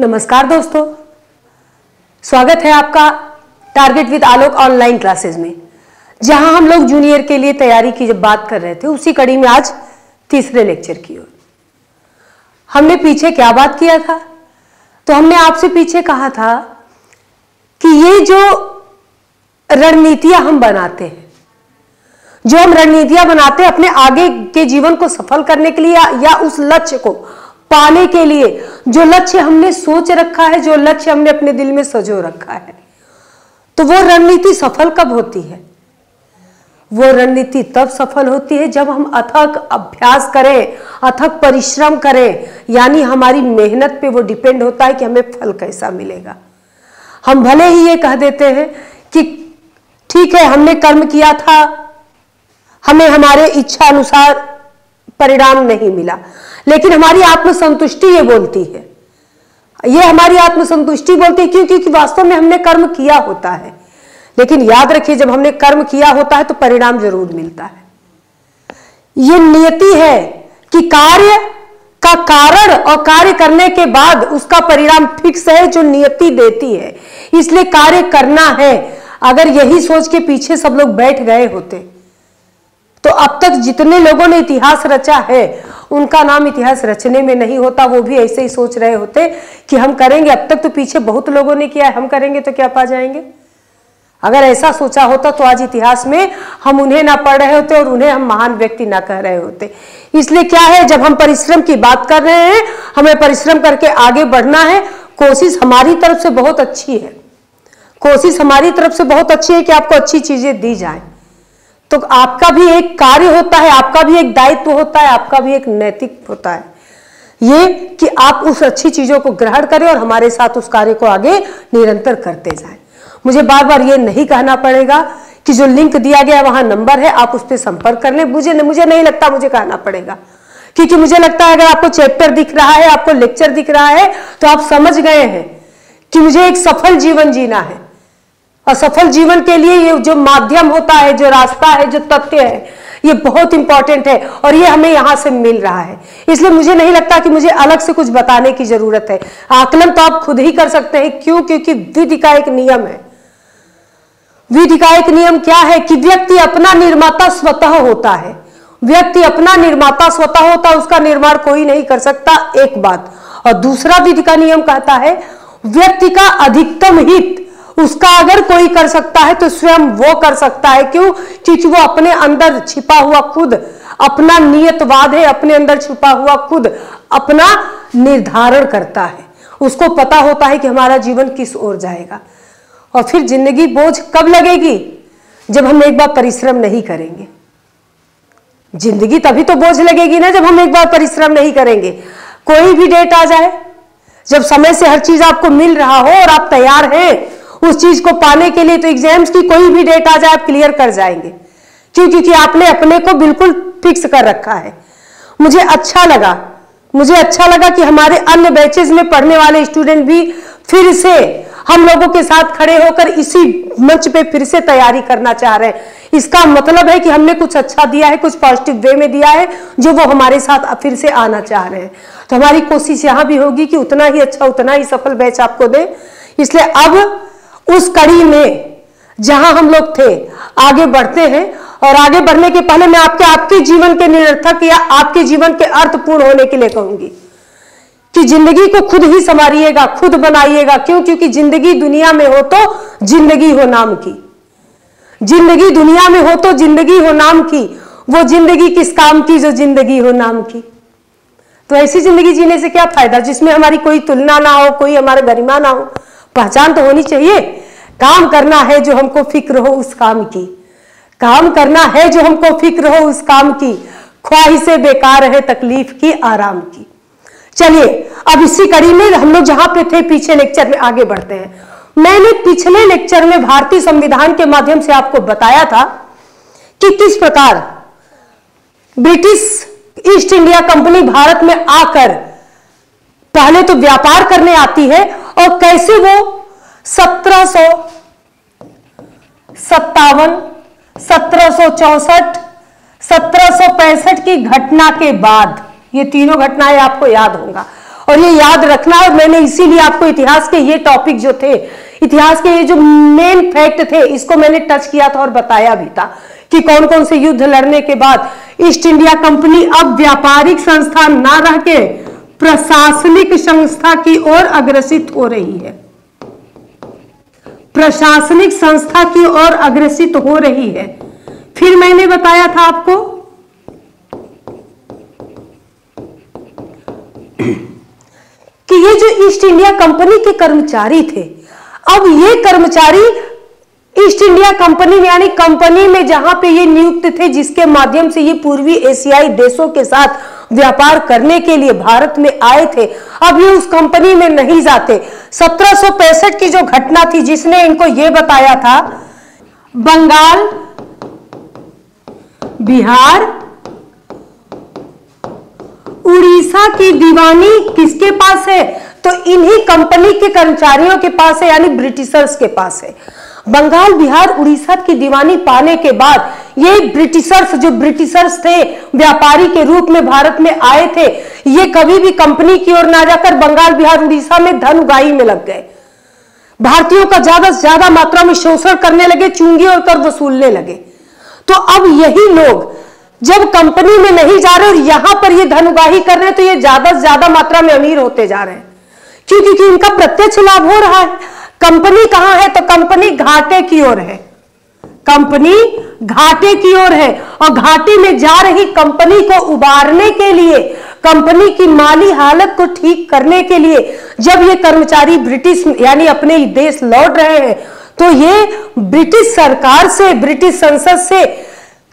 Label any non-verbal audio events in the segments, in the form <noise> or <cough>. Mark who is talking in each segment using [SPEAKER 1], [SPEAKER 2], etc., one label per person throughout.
[SPEAKER 1] नमस्कार दोस्तों। स्वागत है आपका target with Alok online classes में। जहाँ हम लोग जूनियर के लिए तैयारी की जब बात कर रहे थे उसी कड़ी में आज तीसरे लेक्चर की ओर। हमने पीछे क्या बात किया था? तो हमने आपसे पीछे कहा था कि ये जो रणनीतियाँ हम बनाते हैं जो हम रणनीतियाँ बनाते हैं अपने आगे के जीवन को सफल करने के लिए या, या उस लक्ष्य को पाने के लिए, जो लक्ष्य हमने सोच रखा है, जो लक्ष्य हमने अपने दिल में सजो रखा है तो वो रणनीति सफल कब होती है? वो रणनीति तब सफल होती है जब हम अथक अभ्यास करें, अथक परिश्रम करें, यानी हमारी मेहनत पे वो डिपेंड होता है कि हमें फल कैसा मिलेगा। हम भले ही ये कह देते हैं कि ठीक है, हमने कर्म किया था, हमें हमारे इच्छा अनुसार परिणाम नहीं मिला लेकिन हमारी आत्मसंतुष्टि ये बोलती है। ये हमारी आत्मसंतुष्टि बोलती है क्यों क्योंकि वास्तव में हमने कर्म किया होता है। लेकिन याद रखिए, जब हमने कर्म किया होता है तो परिणाम ज़रूर मिलता है। ये नियति है कि कार्य का कारण और कार्य करने के बाद उसका परिणाम फिक्स है, जो नियति देती है। इसलिए कार्य करना है। अगर यही सोच के पीछे सब लोग बैठ गए होते तो अब तक जितने लोगों ने इतिहास रचा है, उनका नाम इतिहास रचने में नहीं होता, वो भी ऐसे ही सोच रहे होते कि हम करेंगे। अब तक तो पीछे बहुत लोगों ने किया है, हम करेंगे तो क्या पा जाएँगे? अगर ऐसा सोचा होता तो आज इतिहास में हम उन्हें ना पढ़ रहे होते और उन्हें हम महान व्यक्ति ना कह रहे होते। इसलिए क्या है, जब हम परिश्रम की बात कर रहे हैं, हमें परिश्रम करके आगे बढ़ना है, कोशिश हमारी तरफ़ से बहुत अच्छी है। कोशिश हमारी तरफ़ से बहुत अच्छी है कि आपको अच्छी चीज़ें दी जाए। तो आपका भी एक कार्य होता है, आपका भी एक दायित्व होता है, आपका भी एक नैतिक होता है। ये कि आप उस अच्छी चीज़ों को ग्रहण करें और हमारे साथ उस कार्य को आगे निरंतर करते जाएँ। मुझे बार बार ये नहीं कहना पड़ेगा कि जो लिंक दिया गया वहाँ नंबर है, आप उस पर संपर्क कर लें। मुझे मुझे नहीं लगता, मुझे कहना पड़ेगा। क्योंकि मुझे लगता है, अगर आपको चैप्टर दिख रहा है, आपको लेक्चर दिख रहा है तो आप समझ गए हैं कि मुझे एक सफल जीवन जीना है। और सफल जीवन के लिए ये जो माध्यम होता है, जो रास्ता है, जो तथ्य है, ये बहुत इंपॉर्टेंट है और ये हमें यहाँ से मिल रहा है। इसलिए मुझे नहीं लगता कि मुझे अलग से कुछ बताने की ज़रूरत है। आकलन तो आप खुद ही कर सकते हैं। क्यों? क्योंकि विधि का एक नियम है। विधि का एक नियम क्या है कि व्यक्ति अपना निर्माता स्वतः होता है। व्यक्ति अपना निर्माता स्वतः होता है उसका निर्माण कोई नहीं कर सकता, एक बात। और दूसरा विधि का नियम कहता है, व्यक्ति का अधिकतम हित उसका अगर कोई कर सकता है तो स्वयं वो कर सकता है। क्यों? क्योंकि वो अपने अंदर छिपा हुआ खुद, अपना नियतवाद है, अपने अंदर छुपा हुआ खुद, अपना निर्धारण करता है। उसको पता होता है कि हमारा जीवन किस ओर जाएगा। और फिर ज़िंदगी बोझ कब लगेगी? जब हम एक बार परिश्रम नहीं करेंगे। ज़िंदगी तभी तो बोझ लगेगी ना, जब हम एक बार परिश्रम नहीं करेंगे। कोई भी डेट आ जाए, जब समय से हर चीज़ आपको मिल रहा हो और आप तैयार हैं उस चीज़ को पाने के लिए तो एग्ज़ाम्स की कोई भी डेट आ जाए, आप क्लियर कर जाएँगे। क्यों क्योंकि आपने अपने को बिल्कुल फिक्स कर रखा है। मुझे अच्छा लगा, मुझे अच्छा लगा कि हमारे अन्य बैचेज में पढ़ने वाले स्टूडेंट भी फिर से हम लोगों के साथ खड़े होकर इसी मंच पे फिर से तैयारी करना चाह रहे हैं। इसका मतलब है कि हमने कुछ अच्छा दिया है, कुछ पॉजिटिव वे में दिया है, जो वो हमारे साथ फिर से आना चाह रहे हैं। तो हमारी कोशिश यहाँ भी होगी कि उतना ही अच्छा उतना ही सफल बैच आपको दे। इसलिए अब उस कड़ी में जहाँ हम लोग थे, आगे बढ़ते हैं और आगे बढ़ने के पहले मैं आपके आपके जीवन के निरर्थक या आपके जीवन के अर्थपूर्ण होने के लिए कहूँगी कि ज़िंदगी को खुद ही संवारिएगा, खुद बनाइएगा। क्यों? क्योंकि ज़िंदगी दुनिया में हो तो ज़िंदगी हो नाम की। ज़िंदगी दुनिया में हो तो ज़िंदगी हो नाम की। वो ज़िंदगी किस काम की? जो ज़िंदगी हो नाम की। तो ऐसी ज़िंदगी जीने से क्या फ़ायदा? जिसमें हमारी कोई तुलना ना हो, कोई हमारा गरिमा ना हो। पहचान तो होनी चाहिए। काम करना है जो हमको फ़िक्र हो उस काम की। काम करना है जो हमको फ़िक्र हो उस काम की। ख्वाहिशें बेकार है, तकलीफ़ की, आराम की। चलिए, अब इसी कड़ी में हम लोग जहाँ पे थे, पीछे लेक्चर में आगे बढ़ते हैं। मैंने पिछले लेक्चर में भारतीय संविधान के माध्यम से आपको बताया था कि किस प्रकार British East India company Bharat में आकर पहले तो व्यापार करने आती है और कैसे वो सत्रह सौ सत्तावन, सत्रह चौसठ, सत्रह पैंसठ की घटना के बाद। ये तीनों घटनाएँ आपको याद होंगे। और ये याद रखना, और मैंने इसीलिए आपको इतिहास के ये टॉपिक जो थे, इतिहास के ये जो मेन फैक्ट थे, इसको मैंने टच किया था और बताया भी था कि कौन कौन से युद्ध लड़ने के बाद ईस्ट इंडिया कंपनी अब व्यापारिक संस्था ना रह के प्रशासनिक संस्था की ओर अग्रसित हो रही है। प्रशासनिक संस्था की ओर अग्रसित हो रही है। फिर मैंने बताया था आपको। कि ये जो ईस्ट इंडिया कंपनी के कर्मचारी थे, अब ये कर्मचारी ईस्ट इंडिया कंपनी में, यानी कंपनी में जहाँ पे ये नियुक्त थे, जिसके माध्यम से ये पूर्वी एशियाई देशों के साथ व्यापार करने के लिए भारत में आए थे ये उस कंपनी में नहीं जाते। सत्रह सौ पैंसठ की जो घटना थी, जिसने इनको यह बताया था, बंगाल, बिहार, उड़ीसा की दीवानी किसके पास है? तो इन्हीं कंपनी के कर्मचारियों के पास है, यानी ब्रिटिशर्स के पास है। बंगाल, बिहार, उड़ीसा की दीवानी पाने के बाद ये ब्रिटिशर्स जो ब्रिटिशर्स थे, व्यापारी के रूप में भारत में आए थे, ये कभी भी कंपनी की ओर ना जाकर बंगाल, बिहार, उड़ीसा में धन उगाई में लग गए। भारतीयों का ज़्यादा से ज़्यादा मात्रा में शोषण करने लगे, चुंगी और कर वसूलने लगे। तो अब यही लोग जब कंपनी में नहीं जा रहे और यहाँ पर ये धन उगाही कर रहे हैं तो ये ज़्यादा से ज़्यादा मात्रा में अमीर होते जा रहे हैं। क्यों क्योंकि इनका प्रत्यक्ष लाभ हो रहा है। कंपनी कहाँ है तो कंपनी घाटे की ओर है। कंपनी घाटे की ओर है और घाटे में जा रही कंपनी को उबारने के लिए, कंपनी की माली हालत को ठीक करने के लिए जब ये कर्मचारी ब्रिटिश, यानी अपने देश लौट रहे हैं तो ये ब्रिटिश सरकार से, ब्रिटिश संसद से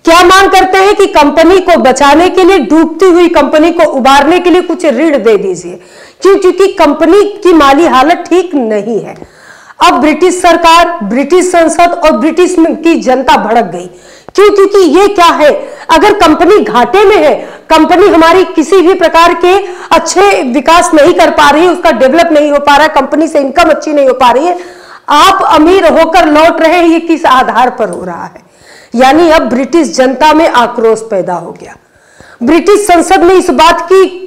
[SPEAKER 1] क्या मांग करते हैं कि कंपनी को बचाने के लिए, डूबती हुई कंपनी को उबारने के लिए कुछ ऋण दे दीजिए। क्यों? क्योंकि कंपनी की माली हालत ठीक नहीं है। अब ब्रिटिश सरकार, ब्रिटिश संसद और ब्रिटिश की जनता भड़क गई। क्यों? क्योंकि ये क्या है? अगर कंपनी घाटे में है, कंपनी हमारी किसी भी प्रकार के अच्छे विकास नहीं कर पा रही उसका डेवलप नहीं हो पा रहा है, कंपनी से इनकम अच्छी नहीं हो पा रही है, आप अमीर होकर लौट रहे हैं, ये किस आधार पर हो रहा है? यानी अब ब्रिटिश जनता में आक्रोश पैदा हो गया। ब्रिटिश संसद में इस बात की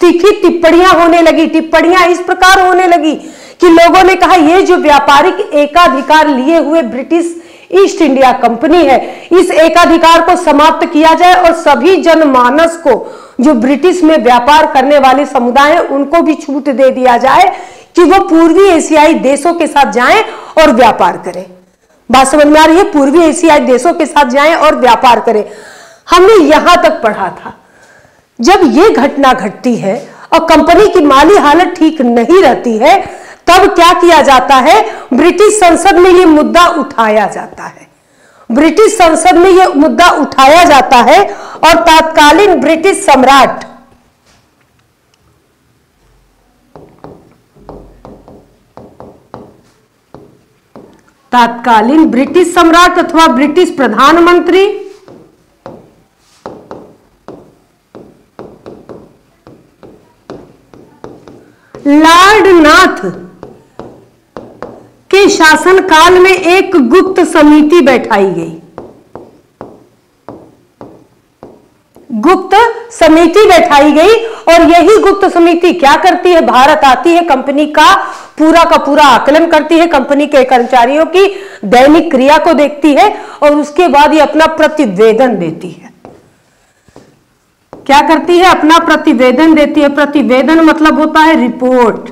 [SPEAKER 1] तीखी टिप्पणियाँ होने लगी, टिप्पणियाँ इस प्रकार होने लगी कि लोगों ने कहा यह जो व्यापारिक एकाधिकार लिए हुए ब्रिटिश ईस्ट इंडिया कंपनी है, इस एकाधिकार को समाप्त किया जाए और सभी जनमानस को, जो ब्रिटिश में व्यापार करने वाले समुदाय हैं, उनको भी छूट दे दिया जाए कि वो पूर्वी एशियाई देशों के साथ जाएँ और व्यापार करें। बात समझ में आ रही है? पूर्वी एशियाई देशों के साथ जाएँ और व्यापार करें। हमने यहाँ तक पढ़ा था। जब यह घटना घटती है और कंपनी की माली हालत ठीक नहीं रहती है, तब क्या किया जाता है? ब्रिटिश संसद में यह मुद्दा उठाया जाता है। ब्रिटिश संसद में यह मुद्दा उठाया जाता है और तत्कालीन ब्रिटिश सम्राट तत्कालीन ब्रिटिश सम्राट अथवा ब्रिटिश प्रधानमंत्री लॉर्ड नाथ के शासनकाल में एक गुप्त समिति बैठाई गई। गुप्त समिति बैठाई गई और यही गुप्त समिति क्या करती है? भारत आती है, कंपनी का पूरा का पूरा आकलन करती है, कंपनी के कर्मचारियों की दैनिक क्रिया को देखती है और उसके बाद ये अपना प्रतिवेदन देती है। क्या करती है? अपना प्रतिवेदन देती है। प्रतिवेदन मतलब होता है रिपोर्ट।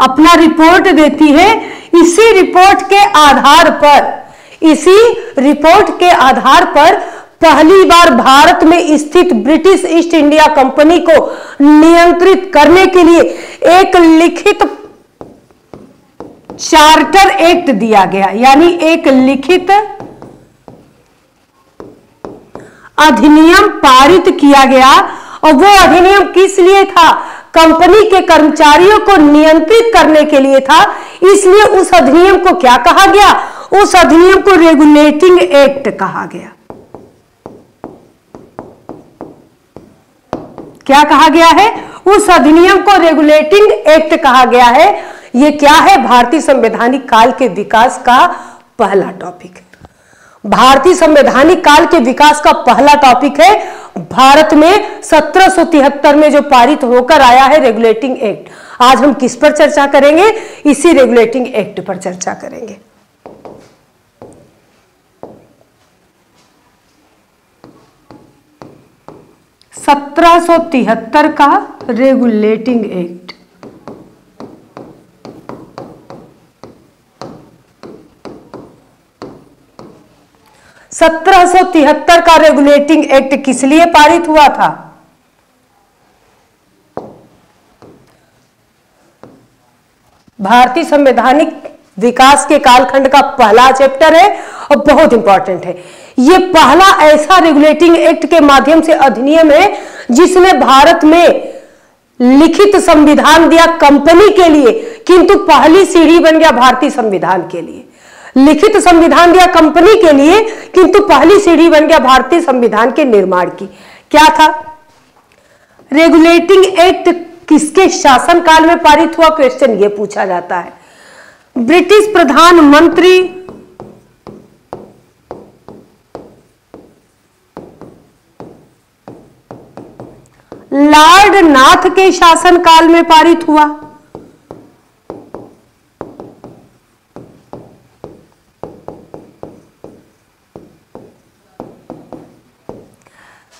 [SPEAKER 1] अपना रिपोर्ट देती है इसी रिपोर्ट के आधार पर। इसी रिपोर्ट के आधार पर पहली बार भारत में स्थित ब्रिटिश ईस्ट इंडिया कंपनी को नियंत्रित करने के लिए एक लिखित चार्टर एक्ट दिया गया। यानी एक लिखित अधिनियम पारित किया गया और वो अधिनियम किस लिए था? कंपनी के कर्मचारियों को नियंत्रित करने के लिए था। इसलिए उस अधिनियम को क्या कहा गया? उस अधिनियम को रेगुलेटिंग एक्ट कहा गया। क्या कहा गया है? उस अधिनियम को रेगुलेटिंग एक्ट कहा गया है। यह क्या है? भारतीय संवैधानिक काल के विकास का पहला टॉपिक भारतीय संवैधानिक काल के विकास का पहला टॉपिक है। भारत में सत्रह में जो पारित होकर आया है रेगुलेटिंग एक्ट आज हम किस पर चर्चा करेंगे? इसी रेगुलेटिंग एक्ट पर चर्चा करेंगे। सत्रह का रेगुलेटिंग एक्ट सत्रह सौ तिहत्तर का रेगुलेटिंग एक्ट किस लिए पारित हुआ था? भारतीय संवैधानिक विकास के कालखंड का पहला चैप्टर है और बहुत इंपॉर्टेंट है। ये पहला ऐसा रेगुलेटिंग एक्ट के माध्यम से अधिनियम है जिसने भारत में लिखित संविधान दिया कंपनी के लिए, किंतु पहली सीढ़ी बन गया भारतीय संविधान के लिए। लिखित संविधान दिया कंपनी के लिए किंतु पहली सीढ़ी बन गया भारतीय संविधान के निर्माण की। क्या था? रेगुलेटिंग एक्ट किसके शासनकाल में पारित हुआ? क्वेश्चन ये पूछा जाता है। ब्रिटिश प्रधानमंत्री लॉर्ड नाथ के शासनकाल में पारित हुआ।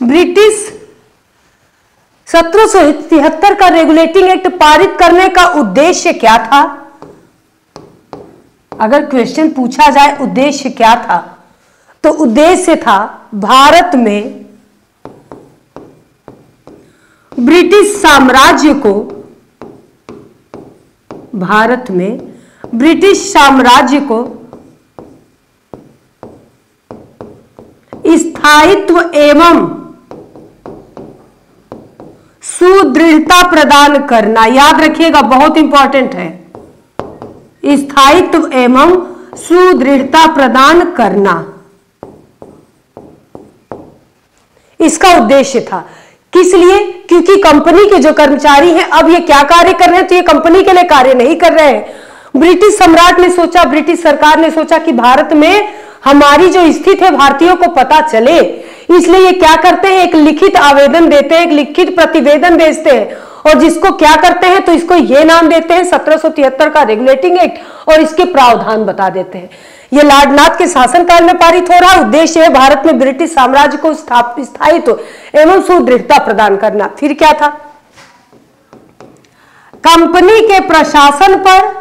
[SPEAKER 1] ब्रिटिश सत्रह सौ तिहत्तर का रेगुलेटिंग एक्ट पारित करने का उद्देश्य क्या था? अगर क्वेश्चन पूछा जाए, उद्देश्य क्या था? तो उद्देश्य था भारत में ब्रिटिश साम्राज्य को भारत में ब्रिटिश साम्राज्य को स्थायित्व एवं सुदृढ़ता प्रदान करना, याद रखिएगा, बहुत इंपॉर्टेंट है। स्थायित्व एवं सुदृढ़ता प्रदान करना। इसका उद्देश्य था। किस लिए? क्योंकि कंपनी के जो कर्मचारी हैं, अब ये क्या कार्य कर रहे हैं? तो ये कंपनी के लिए कार्य नहीं कर रहे हैं। ब्रिटिश सम्राट ने सोचा, ब्रिटिश सरकार ने सोचा कि भारत में हमारी जो स्थिति है, भारतीयों को पता चले। इसलिए ये क्या करते हैं? एक लिखित आवेदन देते हैं, एक लिखित प्रतिवेदन भेजते हैं। और जिसको क्या करते हैं तो इसको ये नाम देते हैं, सत्रह सौ तिहत्तर का रेगुलेटिंग एक्ट, और इसके प्रावधान बता देते हैं। ये लाडनाथ के शासनकाल में पारित हो रहा उद्देश्य है भारत में ब्रिटिश साम्राज्य को स्थायित्व एवं सुदृढ़ता प्रदान करना। फिर क्या था? कंपनी के प्रशासन पर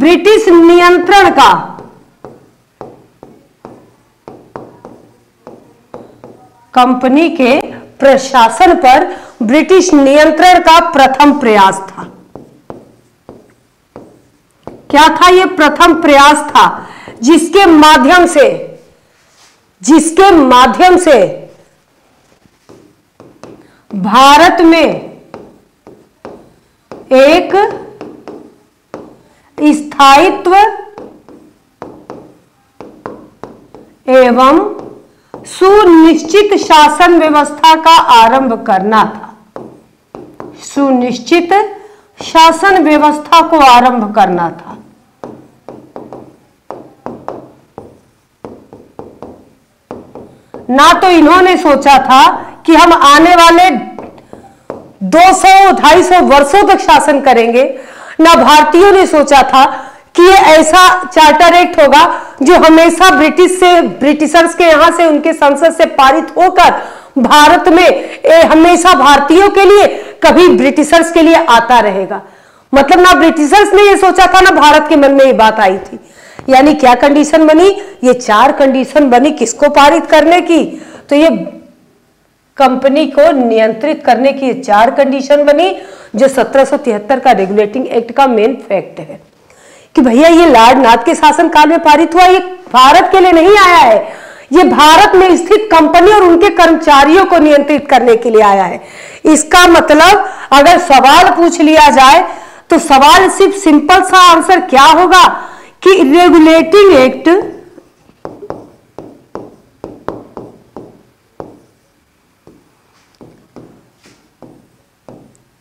[SPEAKER 1] ब्रिटिश नियंत्रण का। कंपनी के प्रशासन पर ब्रिटिश नियंत्रण का प्रथम प्रयास था। क्या था यह प्रथम प्रयास था? जिसके माध्यम से, जिसके माध्यम से भारत में एक स्थायित्व एवं सुनिश्चित शासन व्यवस्था का आरंभ करना था। सुनिश्चित शासन व्यवस्था को आरंभ करना था। ना तो इन्होंने सोचा था कि हम आने वाले 200-250 वर्षों तक शासन करेंगे ना भारतीयों ने सोचा था कि ये ऐसा चार्टर एक्ट होगा जो हमेशा ब्रिटिश से ब्रिटिशर्स के यहाँ से उनके संसद से पारित होकर भारत में ए, हमेशा भारतीयों के लिए कभी ब्रिटिशर्स के लिए आता रहेगा। मतलब ना ब्रिटिशर्स ने ये सोचा था ना भारत के मन में ये बात आई थी। यानी क्या कंडीशन बनी? ये चार कंडीशन बनी किसको पारित करने की? तो ये कंपनी को नियंत्रित करने की चार कंडीशन बनी, जो सत्रह का रेगुलेटिंग एक्ट का मेन फैक्ट है। कि भैया, ये लाडनाथ के शासनकाल में पारित हुआ, ये भारत के लिए नहीं आया है। ये भारत में स्थित कंपनी और उनके कर्मचारियों को नियंत्रित करने के लिए आया है। इसका मतलब अगर सवाल पूछ लिया जाए तो सवाल सिर्फ़ सिंपल सा आंसर क्या होगा? कि regulating act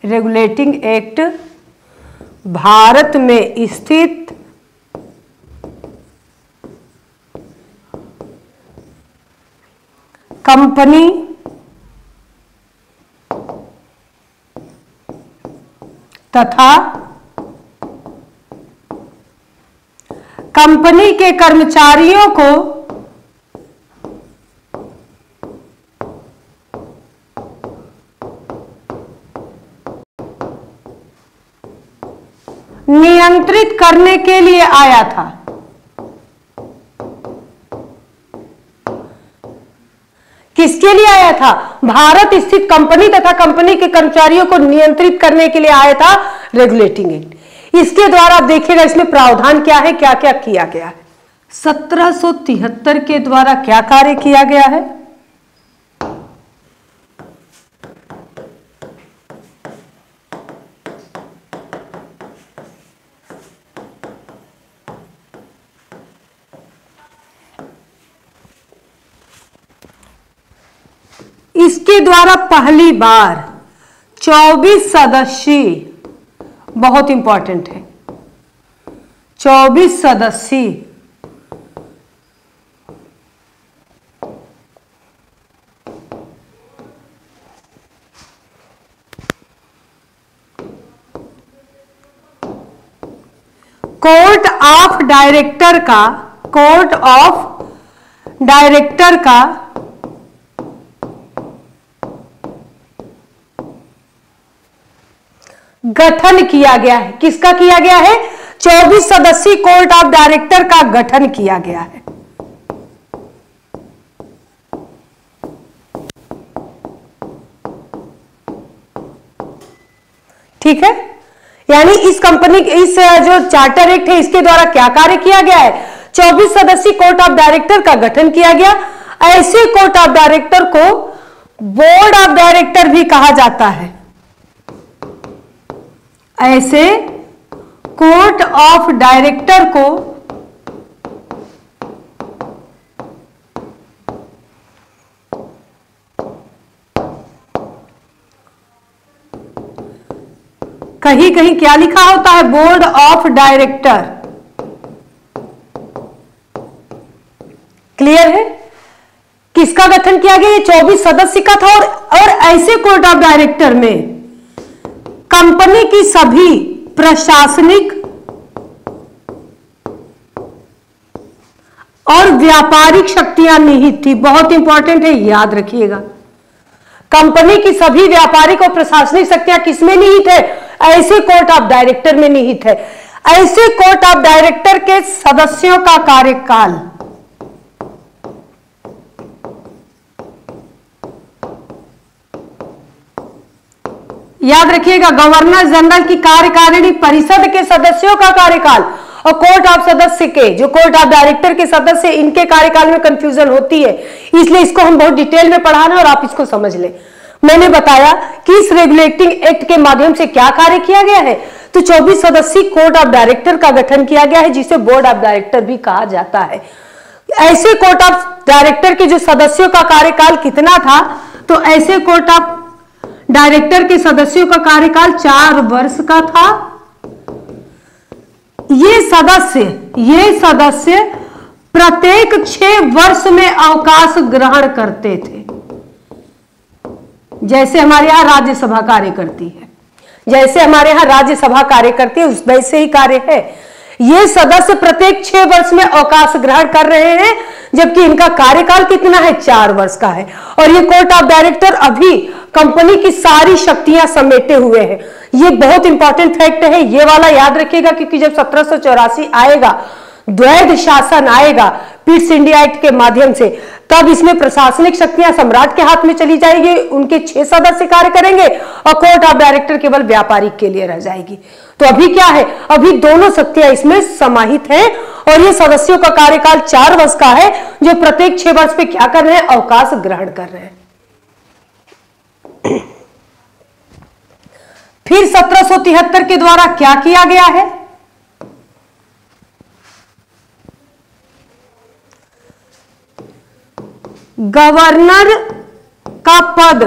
[SPEAKER 1] regulating act Bharat में स्थित कंपनी तथा कंपनी के कर्मचारियों को नियंत्रित करने के लिए आया था। किसके लिए आया था? भारत स्थित कंपनी तथा कंपनी के कर्मचारियों को नियंत्रित करने के लिए आया था रेगुलेटिंग एक्ट। इसके द्वारा आप देखिएगा इसमें प्रावधान क्या है क्या क्या किया गया है। सत्रह सौ तिहत्तर के द्वारा क्या कार्य किया गया है? इसके द्वारा पहली बार 24 सदस्यीय बहुत इंपॉर्टेंट है। 24 सदस्यीय कोर्ट ऑफ़ डायरेक्टर का, कोर्ट ऑफ़ डायरेक्टर का गठन किया गया है। किसका किया गया है? 24 सदस्यीय कोर्ट ऑफ़ डायरेक्टर का गठन किया गया है। ठीक है? यानी इस कंपनी इस जो चार्टर एक्ट है, इसके द्वारा क्या कार्य किया गया है? 24 सदस्यीय कोर्ट ऑफ़ डायरेक्टर का गठन किया गया। ऐसे कोर्ट ऑफ़ डायरेक्टर को बोर्ड ऑफ़ डायरेक्टर भी कहा जाता है। ऐसे कोर्ट ऑफ़ डायरेक्टर को कहीं कहीं क्या लिखा होता है? Board of director. क्लियर है? किसका गठन किया गया? ये 24 सदस्य का था और, और ऐसे कोर्ट ऑफ़ डायरेक्टर में। कंपनी की सभी प्रशासनिक और व्यापारिक शक्तियाँ निहित थी। बहुत इंपॉर्टेंट है, याद रखिएगा। कंपनी की सभी व्यापारिक और प्रशासनिक शक्तियाँ किसमें निहित है? ऐसे कोर्ट ऑफ़ डायरेक्टर में निहित है। ऐसे कोर्ट ऑफ़ डायरेक्टर के सदस्यों का कार्यकाल याद रखिएगा, गवर्नर जनरल की कार्यकारिणी परिषद के सदस्यों का कार्यकाल और कोर्ट ऑफ़ सदस्य के, जो कोर्ट ऑफ़ डायरेक्टर के सदस्य, इनके कार्यकाल में कंफ्यूजन होती है। इसलिए इसको हम बहुत डिटेल में पढ़ाना और आप इसको समझ लें। मैंने बताया कि इस रेगुलेटिंग एक्ट के माध्यम से क्या कार्य किया गया है। तो 24 सदस्यीय कोर्ट ऑफ़ डायरेक्टर का गठन किया गया है, जिसे बोर्ड ऑफ़ डायरेक्टर भी कहा जाता है। ऐसे कोर्ट ऑफ़ डायरेक्टर के जो सदस्यों का कार्यकाल कितना था तो ऐसे कोर्ट ऑफ़ डायरेक्टर के सदस्यों का कार्यकाल चार वर्ष का था। ये सदस्य ये सदस्य प्रत्येक छह वर्ष में अवकाश ग्रहण करते थे। जैसे हमारे यहाँ राज्यसभा कार्य करती है, जैसे हमारे यहाँ राज्यसभा कार्य करती है, उस वैसे ही कार्य है। ये सदस्य प्रत्येक छह वर्ष में अवकाश ग्रहण कर रहे हैं, जबकि इनका कार्यकाल कितना है? चार वर्ष का है। और ये कोर्ट ऑफ़ डायरेक्टर अभी कंपनी की सारी शक्तियाँ समेटे हुए हैं। ये बहुत इंपॉर्टेंट फैक्ट है। ये वाला याद रखिएगा, क्योंकि जब सत्रह सौ चौरासी आएगा, द्वैध शासन आएगा पीट्स इंडिया एक्ट के माध्यम से, तब इसमें प्रशासनिक शक्तियाँ सम्राट के हाथ में चली जाएगी, उनके छह सदस्य कार्य करेंगे और कोर्ट ऑफ़ डायरेक्टर केवल व्यापारिक के लिए रह जाएगी। तो अभी क्या है? अभी दोनों शक्तियाँ इसमें समाहित हैं और ये सदस्यों का कार्यकाल चार वर्ष का है, जो प्रत्येक छह वर्ष पे क्या कर रहे हैं? अवकाश ग्रहण कर रहे हैं। फिर सत्रह सौ तिहत्तर के द्वारा क्या किया गया है? गवर्नर का पद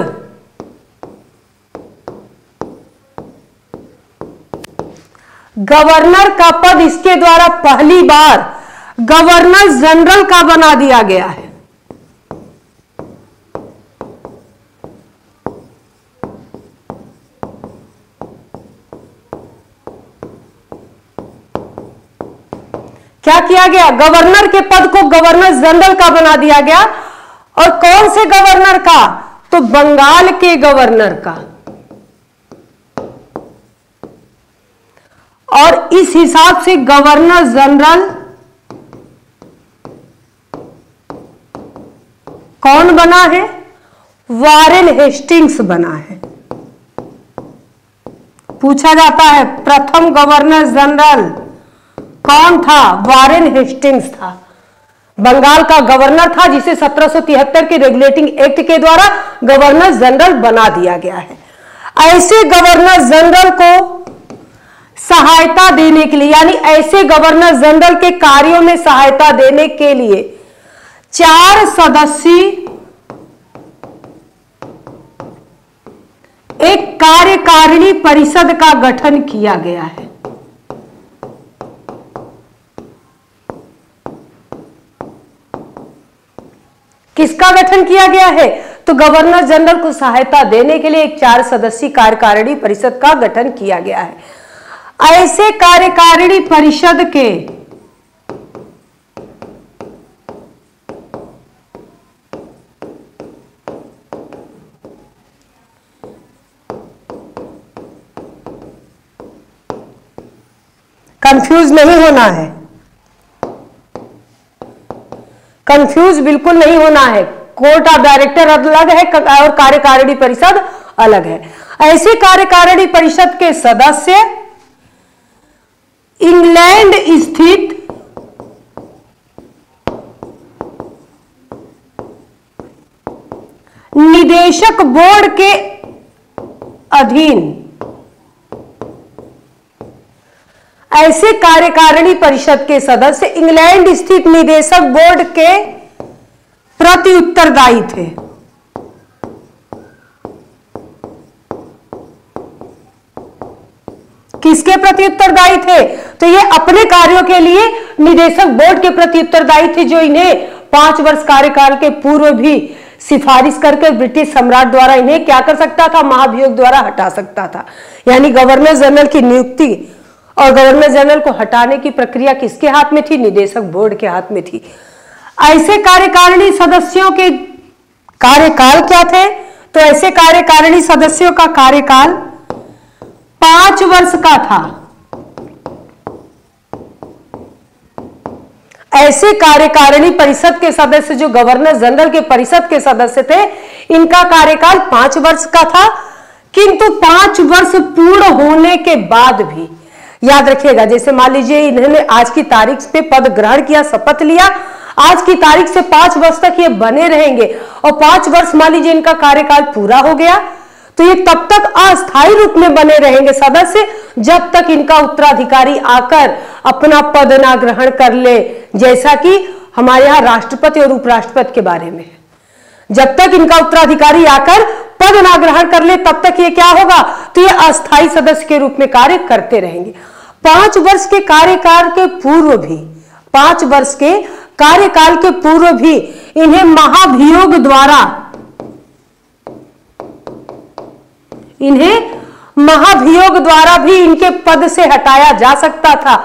[SPEAKER 1] गवर्नर का पद इसके द्वारा पहली बार गवर्नर जनरल का बना दिया गया है। क्या किया गया? गवर्नर के पद को गवर्नर जनरल का बना दिया गया। और कौन से गवर्नर का? तो बंगाल के गवर्नर का। और इस हिसाब से गवर्नर जनरल कौन बना है? वारेन हेस्टिंग्स बना है। पूछा जाता है, प्रथम गवर्नर जनरल कौन था? वारेन हेस्टिंग्स था। बंगाल का गवर्नर था, जिसे 1773 के रेगुलेटिंग एक्ट के द्वारा गवर्नर जनरल बना दिया गया है। ऐसे गवर्नर जनरल को सहायता देने के लिए, यानी ऐसे गवर्नर जनरल के कार्यों में सहायता देने के लिए चार सदस्यीय एक कार्यकारिणी परिषद का गठन किया गया है। किसका गठन किया गया है? तो गवर्नर जनरल को सहायता देने के लिए एक चार सदस्यीय कार्यकारिणी परिषद का गठन किया गया है। ऐसे कार्यकारिणी परिषद के कंफ्यूज नहीं होना है। कंफ्यूज बिल्कुल नहीं होना है। कोर्ट ऑफ़ डायरेक्टर अलग है और कार्यकारिणी परिषद अलग है। ऐसे कार्यकारिणी परिषद के सदस्य इंग्लैंड स्थित निदेशक बोर्ड के अधीन। ऐसे कार्यकारिणी परिषद के सदस्य इंग्लैंड स्थित निदेशक बोर्ड के प्रति उत्तरदायी थे। किसके प्रति उत्तरदायी थे? तो ये अपने कार्यों के लिए निदेशक बोर्ड के प्रति उत्तरदायी थे जो इन्हें पाँच वर्ष कार्यकाल के पूर्व भी सिफारिश करके ब्रिटिश सम्राट द्वारा इन्हें क्या कर सकता था? महाभियोग द्वारा हटा सकता था। यानी गवर्नर जनरल की नियुक्ति और गवर्नर जनरल को हटाने की प्रक्रिया किसके हाथ में थी? निदेशक बोर्ड के हाथ में थी। ऐसे कार्यकारिणी सदस्यों के कार्यकाल क्या थे? तो ऐसे कार्यकारिणी सदस्यों का कार्यकाल पाँच वर्ष का था। ऐसे कार्यकारिणी परिषद के सदस्य जो गवर्नर जनरल के परिषद के सदस्य थे, इनका कार्यकाल पाँच वर्ष का था, किंतु पाँच वर्ष पूर्ण होने के बाद भी, याद रखिएगा, जैसे मान लीजिए इन्होंने आज की तारीख पे पद ग्रहण किया, शपथ लिया, आज की तारीख से पाँच वर्ष तक ये बने रहेंगे, और पाँच वर्ष मान लीजिए इनका कार्यकाल पूरा हो गया तो ये तब तक अस्थायी रूप में बने रहेंगे सदस्य, जब तक इनका उत्तराधिकारी आकर अपना पद ना ग्रहण कर ले, जैसा कि हमारे यहाँ राष्ट्रपति और उपराष्ट्रपति के बारे में जब तक इनका उत्तराधिकारी आकर पद ना ग्रहण कर ले, तब तक ये क्या होगा? तो ये अस्थायी सदस्य के रूप में कार्य करते रहेंगे। पाँच वर्ष के कार्यकाल के पूर्व भी, पाँच वर्ष के कार्यकाल के पूर्व भी इन्हें महाभियोग द्वारा इन्हें महाभियोग द्वारा भी इनके पद से हटाया जा सकता था।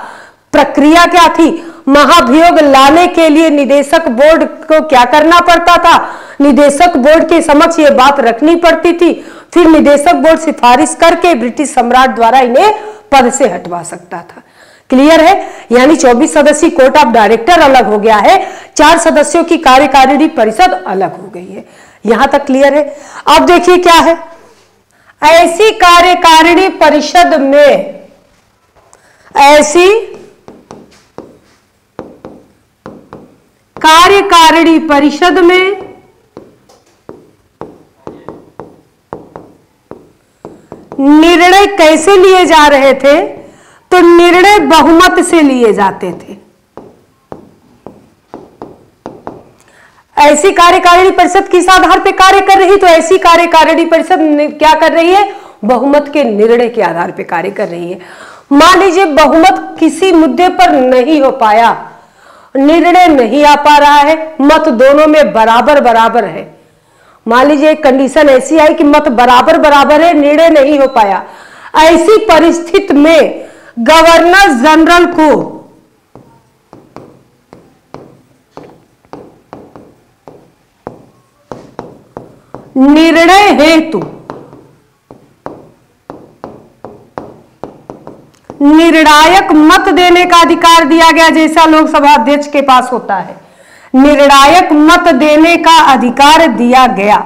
[SPEAKER 1] प्रक्रिया क्या थी? महाभियोग लाने के लिए निदेशक बोर्ड को क्या करना पड़ता था? निदेशक बोर्ड के समक्ष ये बात रखनी पड़ती थी। फिर निदेशक बोर्ड सिफारिश करके ब्रिटिश सम्राट द्वारा इन्हें पद से हटवा सकता था। क्लियर है? यानी 24 सदस्यीय कोर्ट ऑफ़ डायरेक्टर अलग हो गया है। चार सदस्यों की कार्यकारिणी परिषद अलग हो गई है। यहाँ तक क्लियर है? अब देखिए क्या है। ऐसी कार्यकारिणी परिषद में, ऐसी कार्यकारिणी परिषद में निर्णय कैसे लिए जा रहे थे? तो निर्णय बहुमत से लिए जाते थे। ऐसी कार्यकारिणी परिषद किस आधार पर कार्य कर रही तो ऐसी कार्यकारिणी परिषद क्या कर रही है? बहुमत के निर्णय के आधार पर कार्य कर रही है। मान लीजिए बहुमत किसी मुद्दे पर नहीं हो पाया। निर्णय नहीं आ पा रहा है। मत दोनों में बराबर बराबर है। मान लीजिए कंडीशन ऐसी आई कि मत बराबर बराबर है, निर्णय नहीं हो पाया। ऐसी परिस्थिति में गवर्नर जनरल को निर्णय हेतु। निर्णायक मत देने का अधिकार दिया गया, जैसा लोकसभा अध्यक्ष के पास होता है। निर्णायक मत देने का अधिकार दिया गया।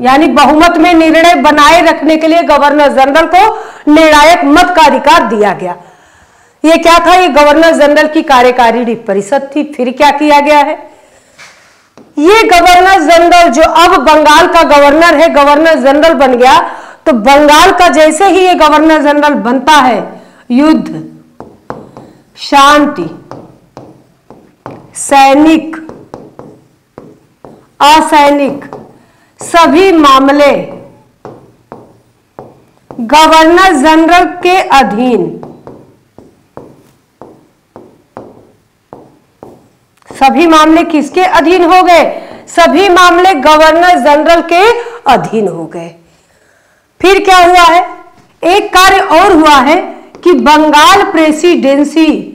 [SPEAKER 1] यानी बहुमत में निर्णय बनाए रखने के लिए गवर्नर जनरल को निर्णायक मत का अधिकार दिया गया। ये क्या था? ये गवर्नर जनरल की कार्यकारिणी परिषद थी, फिर क्या किया गया है? ये गवर्नर जनरल जो अब बंगाल का गवर्नर है, गवर्नर जनरल बन गया तो बंगाल का जैसे ही ये गवर्नर जनरल बनता है, युद्ध, शांति, सैनिक, असैनिक, सभी मामले गवर्नर जनरल के अधीन सभी मामले किसके अधीन हो गए? सभी मामले गवर्नर जनरल के अधीन हो गए। फिर क्या हुआ है? एक कार्य और हुआ है कि बंगाल प्रेसिडेंसी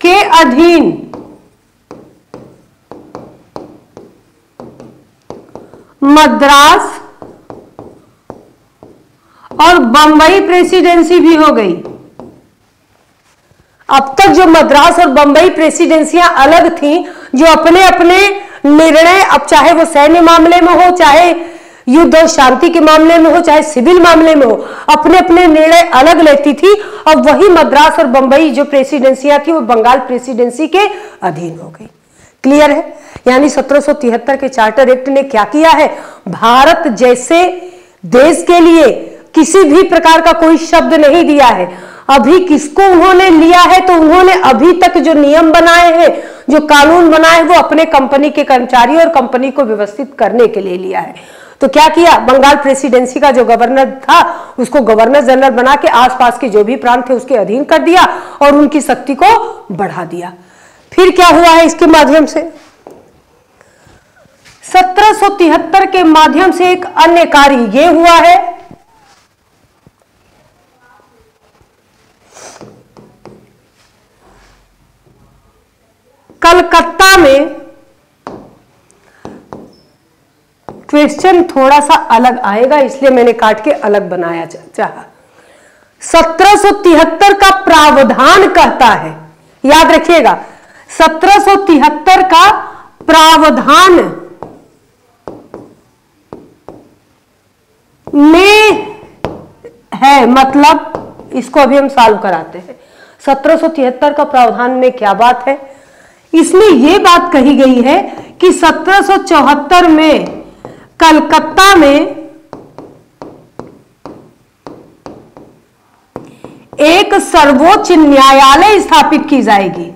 [SPEAKER 1] के अधीन मद्रास और बंबई प्रेसिडेंसी भी हो गई। अब तक जो मद्रास और बंबई प्रेसिडेंसियाँ अलग थीं, जो अपने अपने निर्णय, अब चाहे वो सैन्य मामले में हो, चाहे युद्ध और शांति के मामले में हो, चाहे सिविल मामले में हो अपने अपने निर्णय अलग लेती थी। और वही मद्रास और बंबई जो प्रेसिडेंसियाँ थी, वो बंगाल प्रेसिडेंसी के अधीन हो गई। क्लियर है? यानी 1773 के चार्टर एक्ट ने क्या किया है? भारत जैसे देश के लिए किसी भी प्रकार का कोई शब्द नहीं दिया है। अभी किसको उन्होंने लिया है तो उन्होंने अभी तक जो नियम बनाए हैं, जो कानून बनाए हैं, वो अपने कंपनी के कर्मचारी और कंपनी को व्यवस्थित करने के लिए लिया है। तो क्या किया? बंगाल प्रेसिडेंसी का जो गवर्नर था, उसको गवर्नर जनरल बना के आसपास के जो भी प्रांत थे, उसके अधीन कर दिया और उनकी शक्ति को बढ़ा दिया। फिर क्या हुआ है इसके माध्यम से? 1773 के माध्यम से एक अन्य कार्य यह हुआ है कलकत्ता में क्वेश्चन थोड़ा सा अलग आएगा, इसलिए मैंने काट के अलग बनाया चाहा। 1773 का प्रावधान कहता है। याद रखिएगा 1773 का प्रावधान में है मतलब इसको अभी हम सॉल्व कराते हैं। 1773 का प्रावधान में क्या बात है? इसमें यह बात कही गई है कि 1774 में, कलकत्ता में एक सर्वोच्च न्यायालय स्थापित की जाएगी।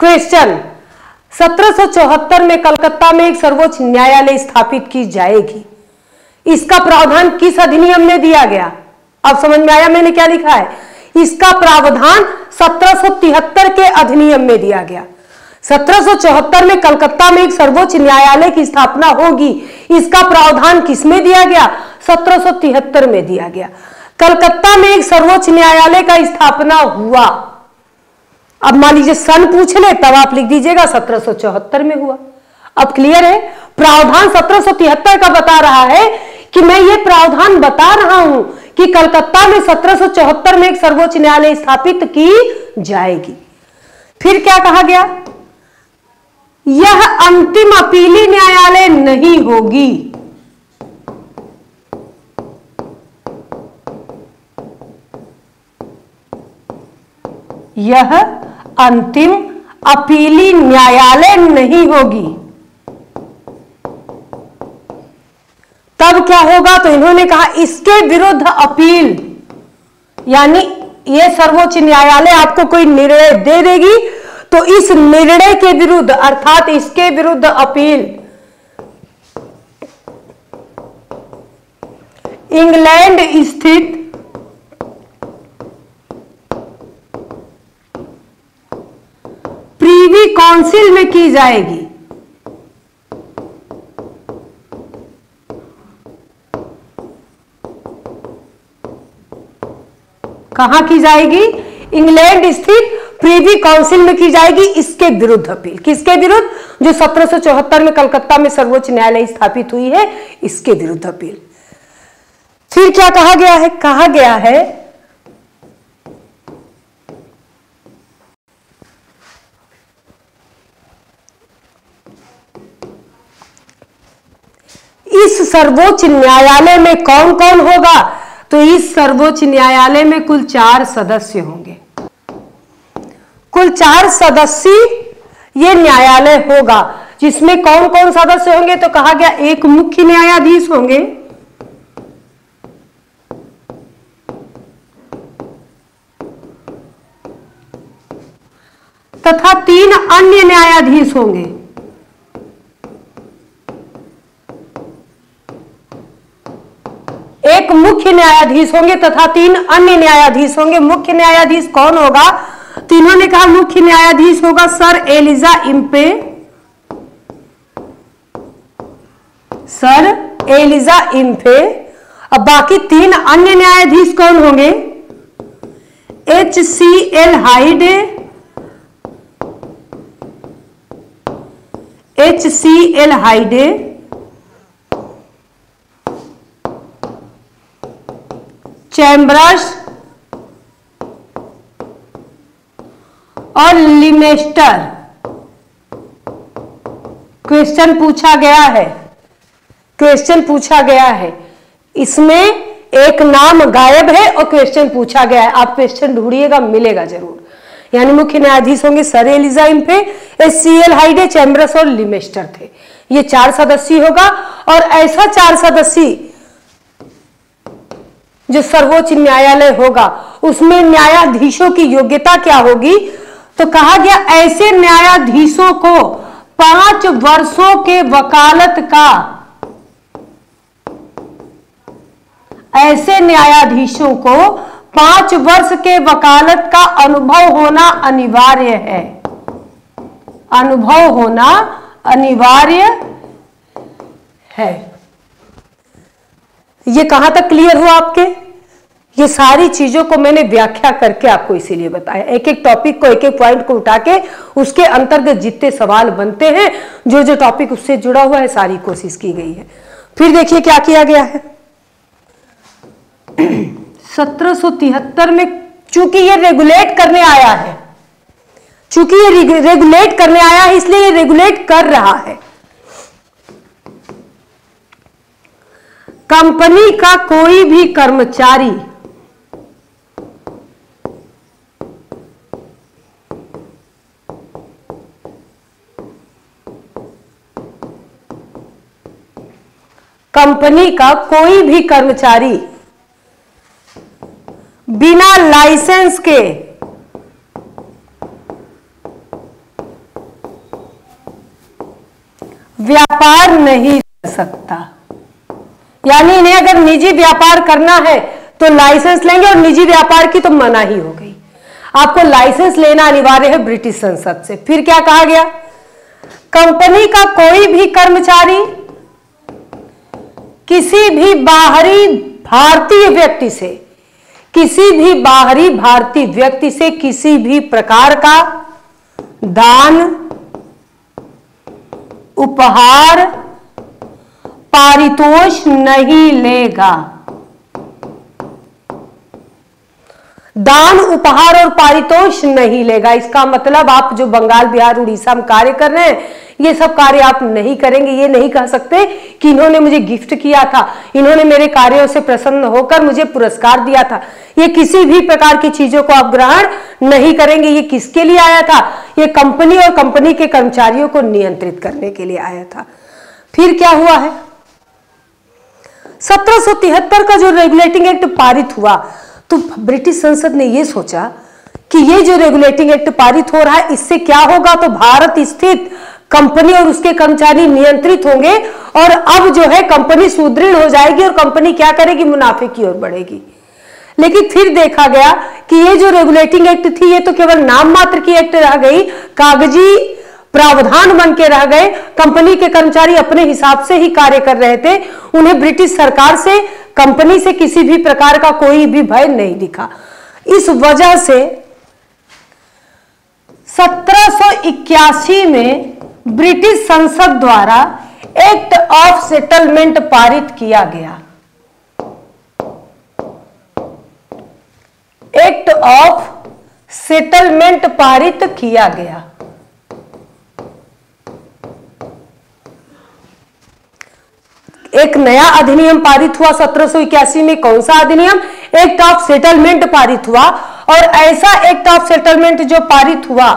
[SPEAKER 1] क्वेश्चन 1774 में कलकत्ता में एक सर्वोच्च न्यायालय स्थापित की जाएगी। इसका प्रावधान किस अधिनियम में दिया गया? अब समझ में आया मैंने क्या लिखा है? इसका प्रावधान 1773 के अधिनियम में दिया गया। 1774 में कलकत्ता में एक सर्वोच्च न्यायालय की स्थापना होगी। इसका प्रावधान किसमें दिया गया? 1773 में दिया गया। कलकत्ता में एक सर्वोच्च न्यायालय का स्थापना हुआ। अब मान लीजिए सन पूछ ले, तब आप लिख दीजिएगा सत्रह में हुआ। अब क्लियर है? प्रावधान सत्रह का बता रहा है कि मैं ये प्रावधान बता रहा हूँ कि कलकत्ता में सत्रह में एक सर्वोच्च न्यायालय स्थापित की जाएगी। फिर क्या कहा गया? यह अंतिम अपीली न्यायालय नहीं होगी। यह अंतिम अपीली न्यायालय नहीं होगी। तब क्या होगा? तो इन्होंने कहा, इसके विरुद्ध अपील। यानी ये सर्वोच्च न्यायालय आपको कोई निर्णय दे देगी तो इस निर्णय के विरुद्ध, अर्थात इसके विरुद्ध अपील। इंग्लैंड स्थित प्रीवी काउंसिल में की जाएगी। कहाँ की जाएगी? इंग्लैंड स्थित प्रीवी काउंसिल में की जाएगी। इसके विरुद्ध अपील। किसके विरुद्ध? जो सत्रह सौ चौहत्तर में कलकत्ता में सर्वोच्च न्यायालय स्थापित हुई है, इसके विरुद्ध अपील। फिर क्या कहा गया है? कहा गया है, इस सर्वोच्च न्यायालय में कौन कौन होगा? तो इस सर्वोच्च न्यायालय में कुल चार सदस्य होंगे। कुल चार सदस्य ये न्यायालय होगा, जिसमें कौन कौन सदस्य होंगे तो कहा गया एक मुख्य न्यायाधीश होंगे। तथा तीन अन्य न्यायाधीश होंगे। एक मुख्य न्यायाधीश होंगे तथा तीन अन्य न्यायाधीश होंगे। मुख्य न्यायाधीश कौन होगा? तीनों ने कहा मुख्य न्यायाधीश होगा sir Elijah Impey. Sir Elijah Impey. अब बाकी तीन अन्य न्यायाधीश कौन होंगे? H C L Hyde. H C L Hyde. Chambers और लिमेस्टर। क्वेश्चन पूछा गया है। क्वेश्चन पूछा गया है। इसमें एक नाम गायब है और क्वेश्चन पूछा गया है। आप क्वेश्चन ढूंढिएगा, मिलेगा ज़रूर। यानी मुख्य न्यायाधीश होंगे sir Elijah Impey S C L Hyde, Chambers और लिमेस्टर थे। ये चार सदस्य होगा और ऐसा चार सदस्य जो सर्वोच्च न्यायालय होगा, उसमें न्यायाधीशों की योग्यता क्या होगी? तो कहा गया, ऐसे न्यायाधीशों को पाँच वर्षों के वकालत का, ऐसे न्यायाधीशों को पाँच वर्ष के वकालत का अनुभव होना अनिवार्य है। अनुभव होना अनिवार्य है। ये कहाँ तक क्लियर हुआ आपके? ये सारी चीज़ों को मैंने व्याख्या करके आपको इसीलिए बताया। एक एक टॉपिक को एक एक पॉइंट को उठा के उसके अंतर्गत जितने सवाल बनते हैं जो जो टॉपिक उससे जुड़ा हुआ है सारी कोशिश की गई है। फिर देखिए क्या किया गया है। <clears throat> सत्रह में चूँकि ये रेगुलेट करने आया है चूँकि ये रेगुलेट करने आया है इसलिए ये रेगुलेट कर रहा है। कंपनी का कोई भी कर्मचारी कंपनी का कोई भी कर्मचारी बिना लाइसेंस के व्यापार नहीं कर सकता। यानी इन्हें अगर निजी व्यापार करना है तो लाइसेंस लेंगे और निजी व्यापार की तो मना ही हो गई। आपको लाइसेंस लेना अनिवार्य है ब्रिटिश संसद से। फिर क्या कहा गया? कंपनी का कोई भी कर्मचारी, किसी भी बाहरी भारतीय व्यक्ति से, किसी भी बाहरी भारतीय व्यक्ति से किसी भी प्रकार का दान, उपहार पारितोष नहीं लेगा। दान, उपहार और पारितोष नहीं लेगा। इसका मतलब आप जो बंगाल, बिहार, उड़ीसा में कार्य कर रहे हैं, ये सब कार्य आप नहीं करेंगे। ये नहीं कह सकते कि इन्होंने मुझे गिफ्ट किया था। इन्होंने मेरे कार्यों से प्रसन्न होकर मुझे पुरस्कार दिया था। ये किसी भी प्रकार की चीज़ों को आप ग्रहण नहीं करेंगे। ये किसके लिए आया था? ये कंपनी और कंपनी के कर्मचारियों को नियंत्रित करने के लिए आया था। फिर क्या हुआ है? सत्रह सौ तिहत्तर का जो रेगुलेटिंग एक्ट पारित हुआ तो ब्रिटिश संसद ने यह सोचा कि ये जो रेगुलेटिंग एक्ट पारित हो रहा है, इससे क्या होगा? तो भारत स्थित कंपनी और उसके कर्मचारी नियंत्रित होंगे और अब जो है कंपनी सुदृढ़ हो जाएगी और कंपनी क्या करेगी? मुनाफे की ओर बढ़ेगी। लेकिन फिर देखा गया कि ये जो रेगुलेटिंग एक्ट थी, ये तो केवल नाम मात्र की एक्ट रह गई। कागज़ी प्रावधान बन के रह गए। कंपनी के कर्मचारी अपने हिसाब से ही कार्य कर रहे थे। उन्हें ब्रिटिश सरकार से, कंपनी से किसी भी प्रकार का कोई भी भय नहीं दिखा। इस वजह से 1781 में ब्रिटिश संसद द्वारा एक्ट ऑफ़ सेटलमेंट पारित किया गया। एक्ट ऑफ़ सेटलमेंट पारित किया गया। एक नया अधिनियम पारित हुआ सत्रह सौ इक्यासी में। कौन सा अधिनियम? एक्ट ऑफ़ सेटलमेंट पारित हुआ और ऐसा एक्ट ऑफ़ सेटलमेंट जो पारित हुआ,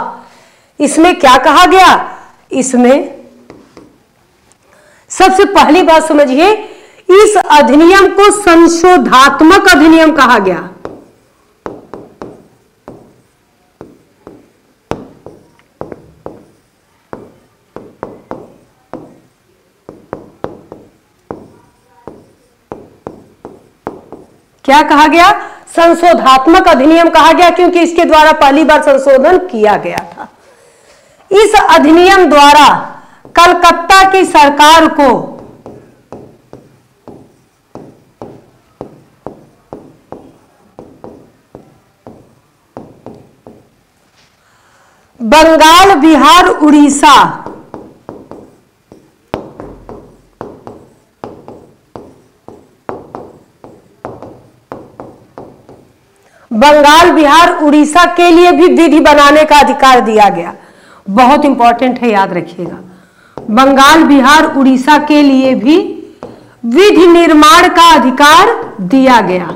[SPEAKER 1] इसमें क्या कहा गया? इसमें सबसे पहली बात समझिए, इस अधिनियम को संशोधात्मक अधिनियम कहा गया। क्या कहा गया? संशोधात्मक अधिनियम कहा गया, क्योंकि इसके द्वारा पहली बार संशोधन किया गया था। इस अधिनियम द्वारा कलकत्ता की सरकार को बंगाल, बिहार, उड़ीसा बंगाल, बिहार, उड़ीसा के लिए भी विधि बनाने का अधिकार दिया गया। बहुत इंपॉर्टेंट है, याद रखिएगा। बंगाल, बिहार, उड़ीसा के लिए भी विधि निर्माण का अधिकार दिया गया।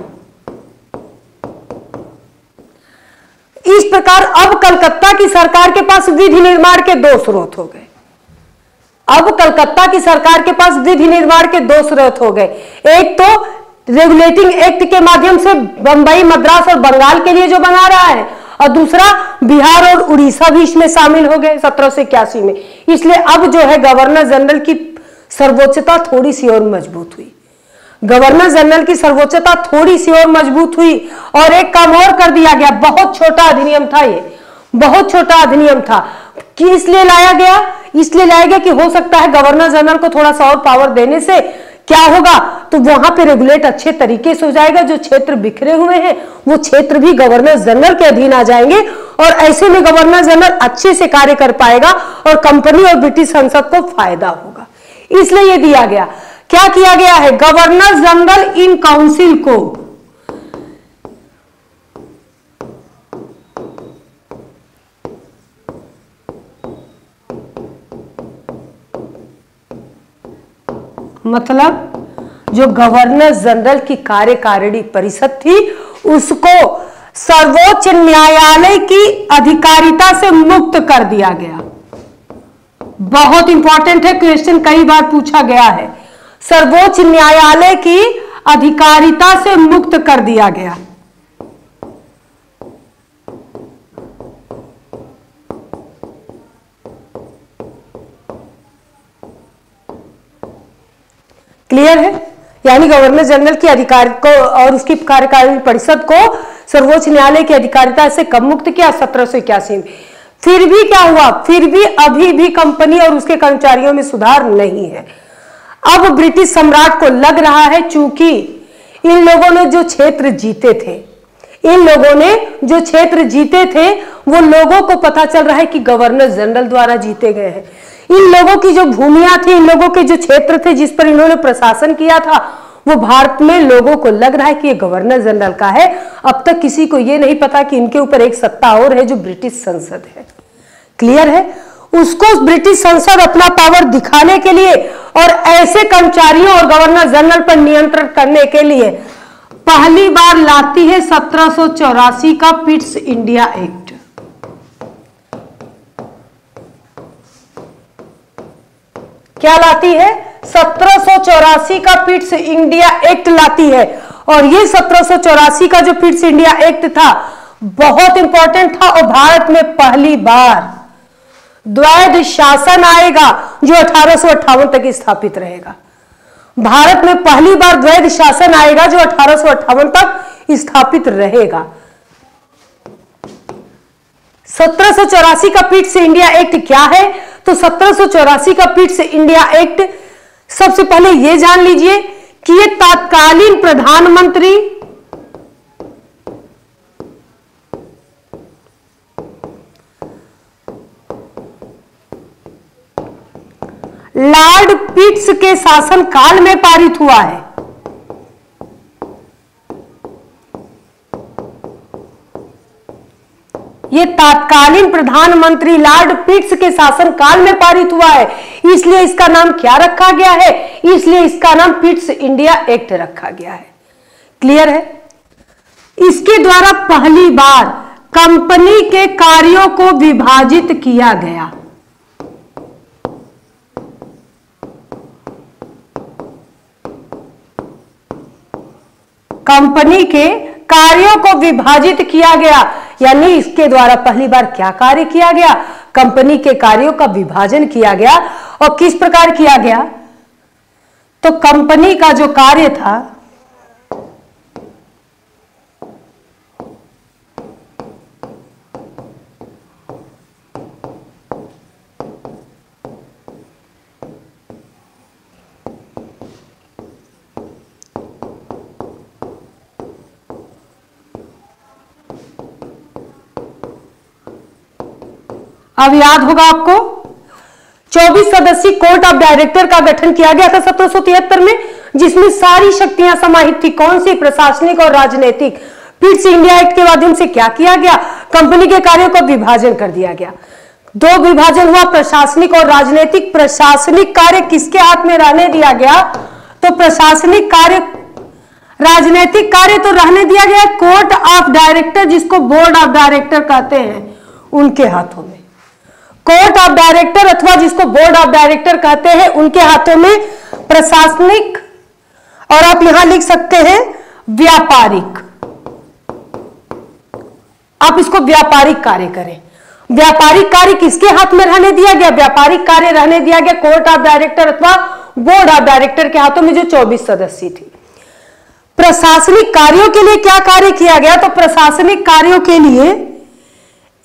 [SPEAKER 1] इस प्रकार अब कलकत्ता की सरकार के पास विधि निर्माण के दो स्रोत हो गए। अब कलकत्ता की सरकार के पास विधि निर्माण के दो स्रोत हो गए। एक तो रेगुलेटिंग एक्ट के माध्यम से बंबई, मद्रास और बंगाल के लिए जो बना रहा है। और दूसरा, बिहार और उड़ीसा भी इसमें शामिल हो गए सत्रह सौ इक्यासी में। इसलिए अब जो है गवर्नर जनरल की सर्वोच्चता थोड़ी सी और मज़बूत हुई। गवर्नर जनरल की सर्वोच्चता थोड़ी सी और मज़बूत हुई और एक काम और कर दिया गया। बहुत छोटा अधिनियम था ये। बहुत छोटा अधिनियम था। कि इसलिए लाया गया? इसलिए लाया गया कि हो सकता है गवर्नर जनरल को थोड़ा सा और पावर देने से क्या होगा? तो वहाँ पे रेगुलेट अच्छे तरीके से हो जाएगा, जो क्षेत्र बिखरे हुए हैं, वो क्षेत्र भी गवर्नर जनरल के अधीन आ जाएँगे और ऐसे में गवर्नर जनरल अच्छे से कार्य कर पाएगा और कंपनी और ब्रिटिश संसद को फ़ायदा होगा। इसलिए ये दिया गया। क्या किया गया है? गवर्नर जनरल इन काउंसिल को मतलब जो गवर्नर जनरल की कार्यकारिणी परिषद थी, उसको सर्वोच्च न्यायालय की अधिकारिता से मुक्त कर दिया गया। बहुत इंपॉर्टेंट है क्वेश्चन कई बार पूछा गया है। सर्वोच्च न्यायालय की अधिकारिता से मुक्त कर दिया गया क्लियर है यानी गवर्नर जनरल की अधिकार को और उसकी कार्यकारिणी परिषद को सर्वोच्च न्यायालय की अधिकारिता से कब मुक्त किया सत्रह में। फिर भी क्या हुआ? फिर भी अभी भी कंपनी और उसके कर्मचारियों में सुधार नहीं है। अब ब्रिटिश सम्राट को लग रहा है चूँकि इन लोगों ने जो क्षेत्र जीते थे, इन लोगों ने जो क्षेत्र जीते थे, वो लोगों को पता चल रहा है कि गवर्नर जनरल द्वारा जीते गए हैं। इन लोगों की जो भूमिया थी, इन लोगों के जो क्षेत्र थे जिस पर इन्होंने प्रशासन किया था, वो भारत में लोगों को लग रहा है कि ये गवर्नर जनरल का है। अब तक किसी को ये नहीं पता कि इनके ऊपर एक सत्ता और है जो ब्रिटिश संसद है। क्लियर है? उसको ब्रिटिश संसद अपना पावर दिखाने के लिए और ऐसे कर्मचारियों और गवर्नर जनरल पर नियंत्रण करने के लिए पहली बार लाती है सत्रह का पिट्स इंडिया एक्ट। क्या लाती है? सत्रह का पिट्स इंडिया एक्ट लाती है। और ये सत्रह का जो पिट्स इंडिया एक्ट था, बहुत इंपॉर्टेंट था और भारत में पहली बार द्वैध शासन आएगा जो अठारह तक स्थापित रहेगा। भारत में पहली बार द्वैध शासन आएगा जो अठारह तक स्थापित रहेगा। सत्रह सौ चौरासी का पीठ से इंडिया एक्ट क्या है? तो सत्रह सौ चौरासी का पीठ से इंडिया एक्ट, सबसे पहले यह जान लीजिए कि यह तत्कालीन प्रधानमंत्री लॉर्ड पिट्स के शासन काल में पारित हुआ है। तात्कालीन प्रधानमंत्री लॉर्ड पिट्स के शासन काल में पारित हुआ है। इसलिए इसका नाम क्या रखा गया है? इसलिए इसका नाम पिट्स इंडिया एक्ट रखा गया है। क्लियर है? इसके द्वारा पहली बार कंपनी के कार्यों को विभाजित किया गया। कंपनी के कार्यों को विभाजित किया गया। यानी इसके द्वारा पहली बार क्या कार्य किया गया? कंपनी के कार्यों का विभाजन किया गया और किस प्रकार किया गया? तो कंपनी का जो कार्य था अब याद होगा आपको 24 सदस्यीय कोर्ट ऑफ़ डायरेक्टर का गठन किया गया था सत्रह सौ तिहत्तर में, जिसमें सारी शक्तियाँ समाहित थी। कौन सी? प्रशासनिक और राजनीतिक। फिर से इंडिया एक्ट के माध्यम से क्या किया गया? कंपनी के कार्यों का विभाजन कर दिया गया। दो विभाजन हुआ, प्रशासनिक और राजनीतिक। प्रशासनिक कार्य किसके हाथ में रहने दिया गया? तो प्रशासनिक कार्य, राजनीतिक कार्य तो रहने दिया गया। कोर्ट ऑफ़ डायरेक्टर, जिसको बोर्ड ऑफ़ डायरेक्टर कहते हैं, उनके हाथों में। कोर्ट ऑफ़ डायरेक्टर अथवा जिसको बोर्ड ऑफ़ डायरेक्टर कहते हैं, उनके हाथों में प्रशासनिक, और आप यहाँ लिख सकते हैं, व्यापारिक। आप इसको व्यापारिक कार्य करें। व्यापारिक कार्य किसके हाथ में रहने दिया गया? व्यापारिक कार्य रहने दिया गया कोर्ट ऑफ़ डायरेक्टर अथवा बोर्ड ऑफ़ डायरेक्टर के हाथों में जो 24 सदस्य थी। प्रशासनिक कार्यों के लिए क्या कार्य किया गया? तो प्रशासनिक कार्यों के लिए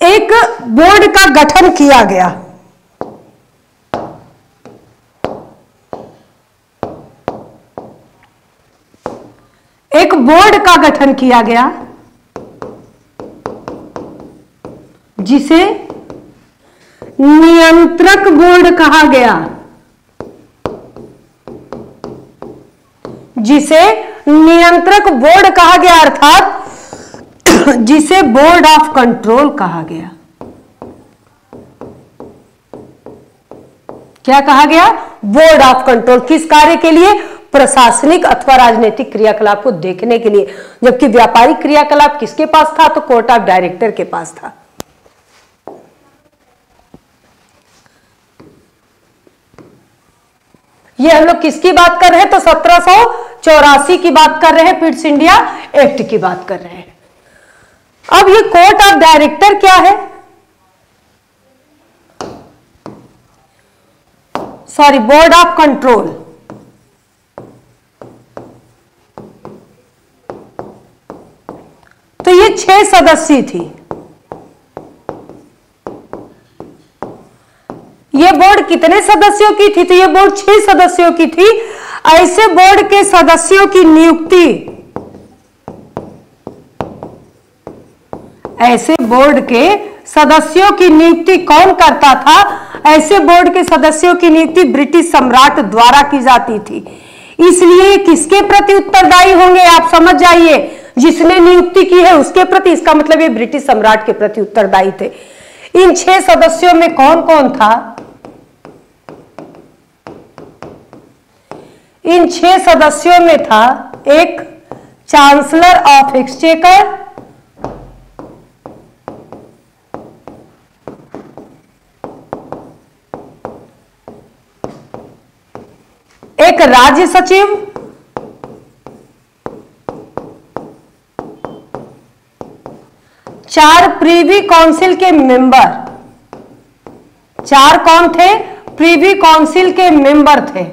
[SPEAKER 1] एक बोर्ड का गठन किया गया। एक बोर्ड का गठन किया गया, जिसे नियंत्रक बोर्ड कहा गया, जिसे नियंत्रक बोर्ड कहा गया, अर्थात <coughs> जिसे बोर्ड ऑफ़ कंट्रोल कहा गया। क्या कहा गया? Board of control. किस कार्य के लिए? प्रशासनिक अथवा राजनीतिक क्रियाकलाप को देखने के लिए। जबकि व्यापारिक क्रियाकलाप किसके पास था? तो कोर्ट ऑफ़ डायरेक्टर के पास था। ये हम लोग किसकी बात कर रहे हैं? तो सत्रह चौरासी की बात कर रहे हैं। पिट्स इंडिया एक्ट की बात कर रहे हैं। अब ये कोर्ट ऑफ़ डायरेक्टर क्या है? सॉरी बोर्ड ऑफ़ कंट्रोल तो ये छह सदस्य थी। ये बोर्ड कितने सदस्यों की थी? तो ये बोर्ड छह सदस्यों की थी। ऐसे बोर्ड के सदस्यों की नियुक्ति ऐसे बोर्ड के सदस्यों की नियुक्ति कौन करता था? ऐसे बोर्ड के सदस्यों की नियुक्ति ब्रिटिश सम्राट द्वारा की जाती थी। इसलिए किसके प्रति उत्तरदायी होंगे, आप समझ जाइए। जिसने नियुक्ति की है, उसके प्रति इसका मतलब ये ब्रिटिश सम्राट के प्रति उत्तरदायी थे। इन छह सदस्यों में कौन कौन था? इन छह सदस्यों में था एक चांसलर ऑफ़ एक्सचेकर एक राज्य सचिव। चार प्रीवी काउंसिल के मेंबर। चार कौन थे? प्रीवी काउंसिल के मेंबर थे।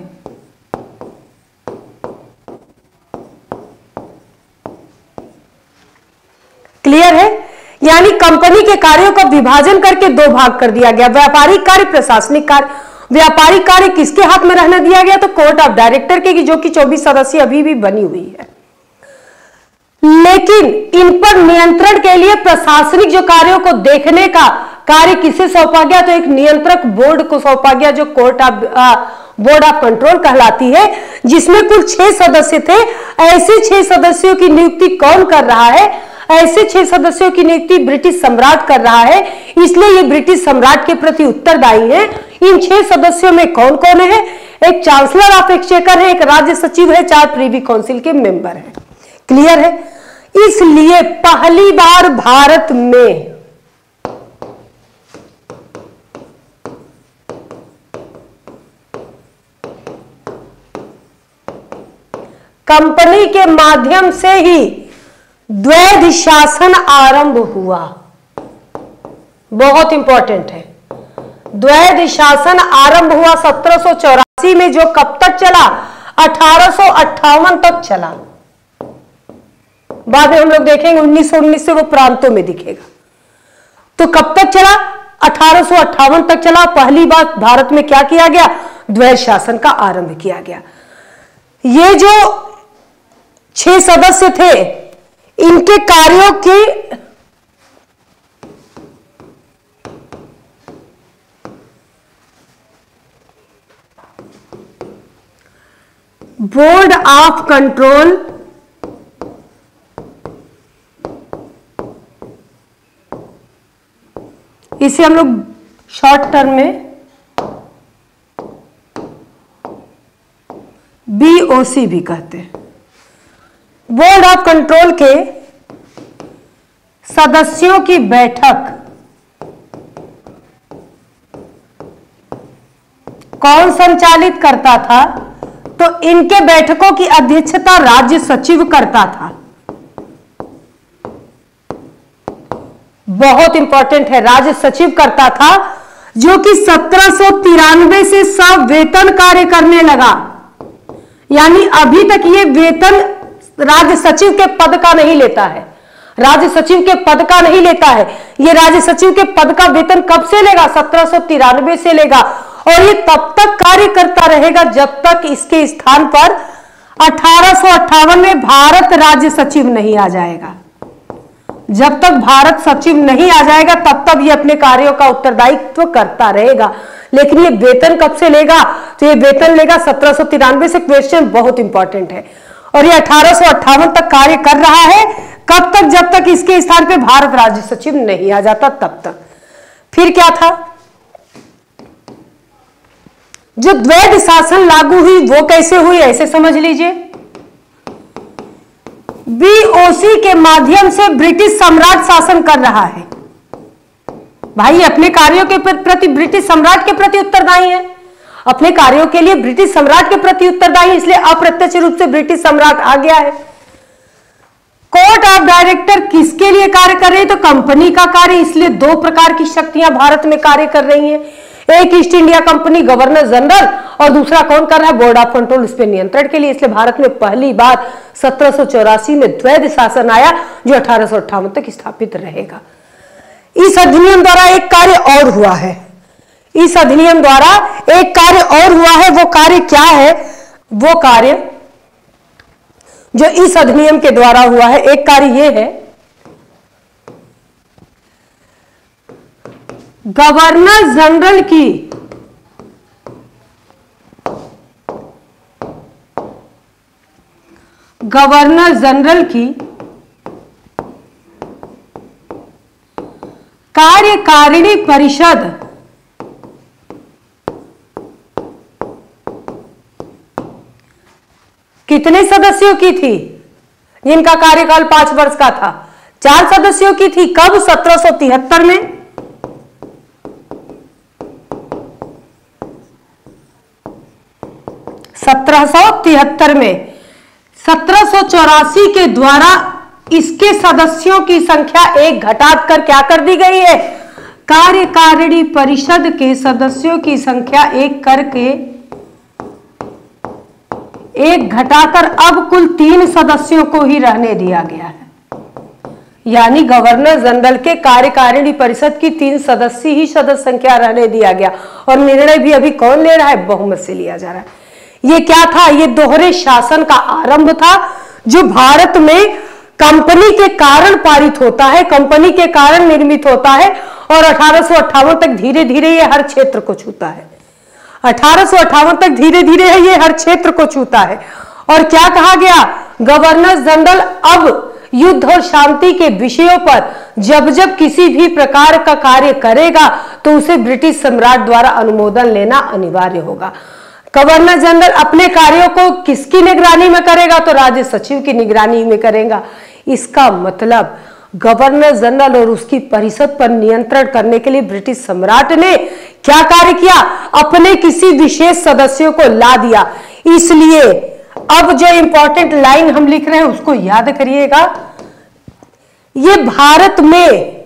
[SPEAKER 1] क्लियर है? यानी कंपनी के कार्यों का विभाजन करके दो भाग कर दिया गया। व्यापारिक कार्य, प्रशासनिक कार्य। व्यापारिक कार्य किसके हाथ में रहने दिया गया? तो कोर्ट ऑफ़ डायरेक्टर के जो कि 24 सदस्य अभी भी बनी हुई है। लेकिन इन पर नियंत्रण के लिए प्रशासनिक जो कार्यों को देखने का कार्य किसे सौंपा गया? तो एक नियंत्रक बोर्ड को सौंपा गया, जो court of board of control कहलाती है, जिसमें कुल छह सदस्य थे। ऐसे छह सदस्यों की नियुक्ति कौन कर रहा है? ऐसे छह सदस्यों की नियुक्ति ब्रिटिश सम्राट कर रहा है, इसलिए ये ब्रिटिश सम्राट के प्रति उत्तरदायी है। इन छह सदस्यों में कौन कौन है? एक चांसलर ऑफ़ एक्सचेकर है, एक राज्य सचिव है, चार प्रीवी काउंसिल के मेंबर है। क्लियर है? इसलिए पहली बार भारत में कंपनी के माध्यम से ही द्वैध शासन आरंभ हुआ। बहुत इंपॉर्टेंट है। द्वैध शासन आरंभ हुआ सत्रह में, जो कब तक चला? अठारह तक चला। बाद में हम लोग देखेंगे 1919 से वो प्रांतों में दिखेगा। तो कब तक चला? अठारह तक चला। पहली बार भारत में क्या किया गया? द्वैध शासन का आरंभ किया गया। ये जो छह सदस्य थे। इनके कार्यों की बोर्ड ऑफ़ कंट्रोल इसे हम लोग शॉर्ट टर्म में बीओसी भी कहते हैं। बोर्ड ऑफ़ कंट्रोल के सदस्यों की बैठक। कौन संचालित करता था? तो इनके बैठकों की अध्यक्षता राज्य सचिव करता था। बहुत इंपॉर्टेंट है, राज्य सचिव करता था, जो कि सत्रह सौ तिरानवे से सब वेतन कार्य करने लगा। यानी अभी तक ये वेतन राज्य सचिव के पद का नहीं लेता है। राज्य सचिव के पद का नहीं लेता है। ये राज्य सचिव के पद का वेतन कब से लेगा? सत्रह से लेगा। और ये तब तक कार्य करता रहेगा जब तक इसके स्थान पर अठारह में भारत राज्य सचिव नहीं आ जाएगा। जब तक भारत सचिव नहीं आ जाएगा, तब तक ये अपने कार्यों का उत्तरदायित्व करता रहेगा। लेकिन ये वेतन कब से लेगा? तो ये वेतन लेगा सत्रह से। क्वेश्चन बहुत इंपॉर्टेंट है। और ये अठारह तक कार्य कर रहा है। कब तक, जब तक इसके स्थान पे भारत राज्य सचिव नहीं आ जाता, तब तक। फिर क्या था? जो द्वैध शासन लागू हुई, वो कैसे हुई, ऐसे समझ लीजिए। बीओसी के माध्यम से ब्रिटिश सम्राट शासन कर रहा है। भाई, अपने कार्यों के प्रति ब्रिटिश सम्राट के प्रति उत्तरदायी है। अपने कार्यों के लिए ब्रिटिश सम्राट के प्रति उत्तरदायी, इसलिए अप्रत्यक्ष रूप से ब्रिटिश सम्राट आ गया है। कोर्ट ऑफ़ डायरेक्टर किसके लिए कार्य कर रही है? तो कंपनी का कार्य, इसलिए दो प्रकार की शक्तियाँ भारत में कार्य कर रही हैं। एक East India company governor general, और दूसरा कौन कर रहा है? बोर्ड ऑफ़ कंट्रोल इस पर नियंत्रण के लिए। इसलिए भारत में पहली बार सत्रह सौ चौरासी में द्वैध शासन आया, जो अठारह तक स्थापित रहेगा। इस अधिनियम द्वारा एक कार्य और हुआ है। इस अधिनियम द्वारा एक कार्य और हुआ है, वो कार्य क्या है? वो कार्य जो इस अधिनियम के द्वारा हुआ है, एक कार्य ये है, गवर्नर जनरल की गवर्नर जनरल की कार्यकारिणी परिषद कितने सदस्यों की थी? जिनका कार्यकाल पाँच वर्ष का था। चार सदस्यों की थी कब? सत्रह में। सत्रह सौ तिहत्तर में। सत्रह के द्वारा इसके सदस्यों की संख्या एक घटाकर क्या कर दी गई है? कार्यकारिणी परिषद के सदस्यों की संख्या एक करके एक घटाकर अब कुल तीन सदस्यों को ही रहने दिया गया है। यानी गवर्नर जनरल के कार्यकारिणी परिषद की तीन सदस्य ही सदस्य संख्या रहने दिया गया। और निर्णय भी अभी कौन ले रहा है? बहुमत से लिया जा रहा है। ये क्या था? ये दोहरे शासन का आरंभ था, जो भारत में कंपनी के कारण पारित होता है, कंपनी के कारण निर्मित होता है, और अठारह तक धीरे धीरे ये हर क्षेत्र को छूता है। अठारह तक धीरे धीरे है ये हर क्षेत्र को छूता है। और क्या कहा गया? गवर्नर जनरल अब युद्ध और शांति के विषयों पर जब जब किसी भी प्रकार का कार्य करेगा तो उसे ब्रिटिश सम्राट द्वारा अनुमोदन लेना अनिवार्य होगा। गवर्नर जनरल अपने कार्यों को किसकी निगरानी में करेगा? तो राज्य सचिव की निगरानी में करेगा। इसका मतलब गवर्नर जनरल और उसकी परिषद पर नियंत्रण करने के लिए ब्रिटिश सम्राट ने क्या कार्य किया? अपने किसी विशेष सदस्यों को ला दिया। इसलिए, अब जो इंपॉर्टेंट लाइन हम लिख रहे हैं, उसको याद करिएगा। ये भारत में,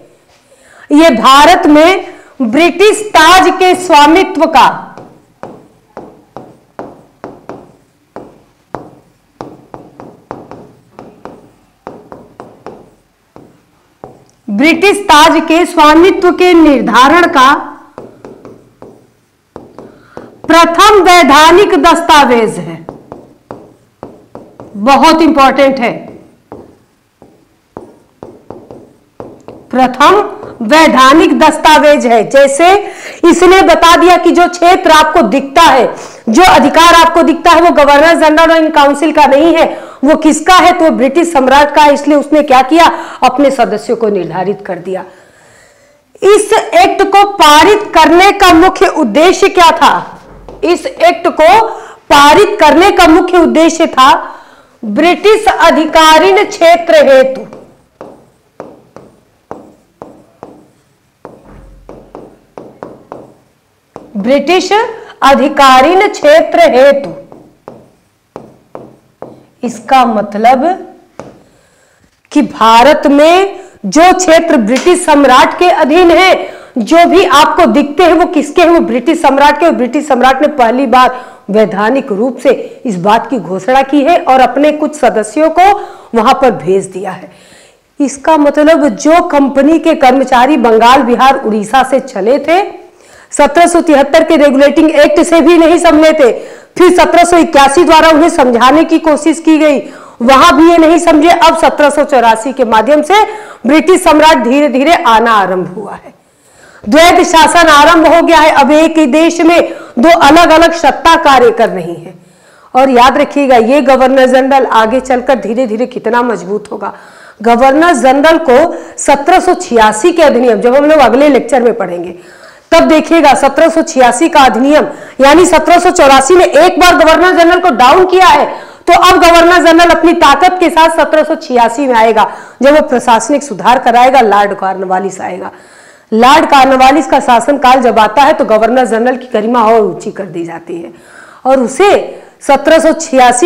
[SPEAKER 1] ये भारत में ब्रिटिश ताज के स्वामित्व का ब्रिटिश ताज के स्वामित्व के निर्धारण का प्रथम वैधानिक दस्तावेज़ है। बहुत इंपॉर्टेंट है। प्रथम वैधानिक दस्तावेज़ है। जैसे इसने बता दिया कि जो क्षेत्र आपको दिखता है, जो अधिकार आपको दिखता है, वो गवर्नर जनरल और इन काउंसिल का नहीं है। वो किसका है? तो ब्रिटिश सम्राट का। है इसलिए उसने क्या किया? अपने सदस्यों को निर्धारित कर दिया। इस एक्ट को पारित करने का मुख्य उद्देश्य क्या था? इस एक्ट को पारित करने का मुख्य उद्देश्य था ब्रिटिश अधिकारी क्षेत्र हेतु। ब्रिटिश अधिकारीन क्षेत्र हेतु। इसका मतलब कि भारत में जो क्षेत्र ब्रिटिश सम्राट के अधीन है, जो भी आपको दिखते हैं, वो किसके हैं? वो ब्रिटिश सम्राट के। ब्रिटिश सम्राट ने पहली बार वैधानिक रूप से इस बात की घोषणा की है और अपने कुछ सदस्यों को वहाँ पर भेज दिया है। इसका मतलब जो कंपनी के कर्मचारी बंगाल, बिहार, उड़ीसा से चले थे सत्रह सौ तिहत्तर के रेगुलेटिंग एक्ट से भी नहीं समझे थे। फिर सत्रह सौ इक्यासी द्वारा उन्हें समझाने की कोशिश की गई। वहाँ भी ये नहीं समझे। अब सत्रह के माध्यम से ब्रिटिश सम्राट धीरे धीरे आना आरंभ हुआ है। द्वैत शासन आरंभ हो गया है। अब एक ही देश में दो अलग अलग सत्ता कार्य कर रही है। और याद रखिएगा, ये गवर्नर जनरल आगे चलकर धीरे धीरे कितना मज़बूत होगा। गवर्नर जनरल को सत्रह के अधिनियम, जब हम लोग अगले लेक्चर में पढ़ेंगे तब देखिएगा सत्रह का अधिनियम, यानी सत्रह में एक बार गवर्नर जनरल को डाउन किया है तो अब गवर्नर जनरल अपनी ताकत के साथ सत्रह में आएगा, जब वो प्रशासनिक सुधार कराएगा, लॉर्ड कार्नवालिस आएगा। लॉर्ड कार्नवालिस का शासनकाल जब आता है तो गवर्नर जनरल की गरिमा और ऊँची कर दी जाती है, और उसे सत्रह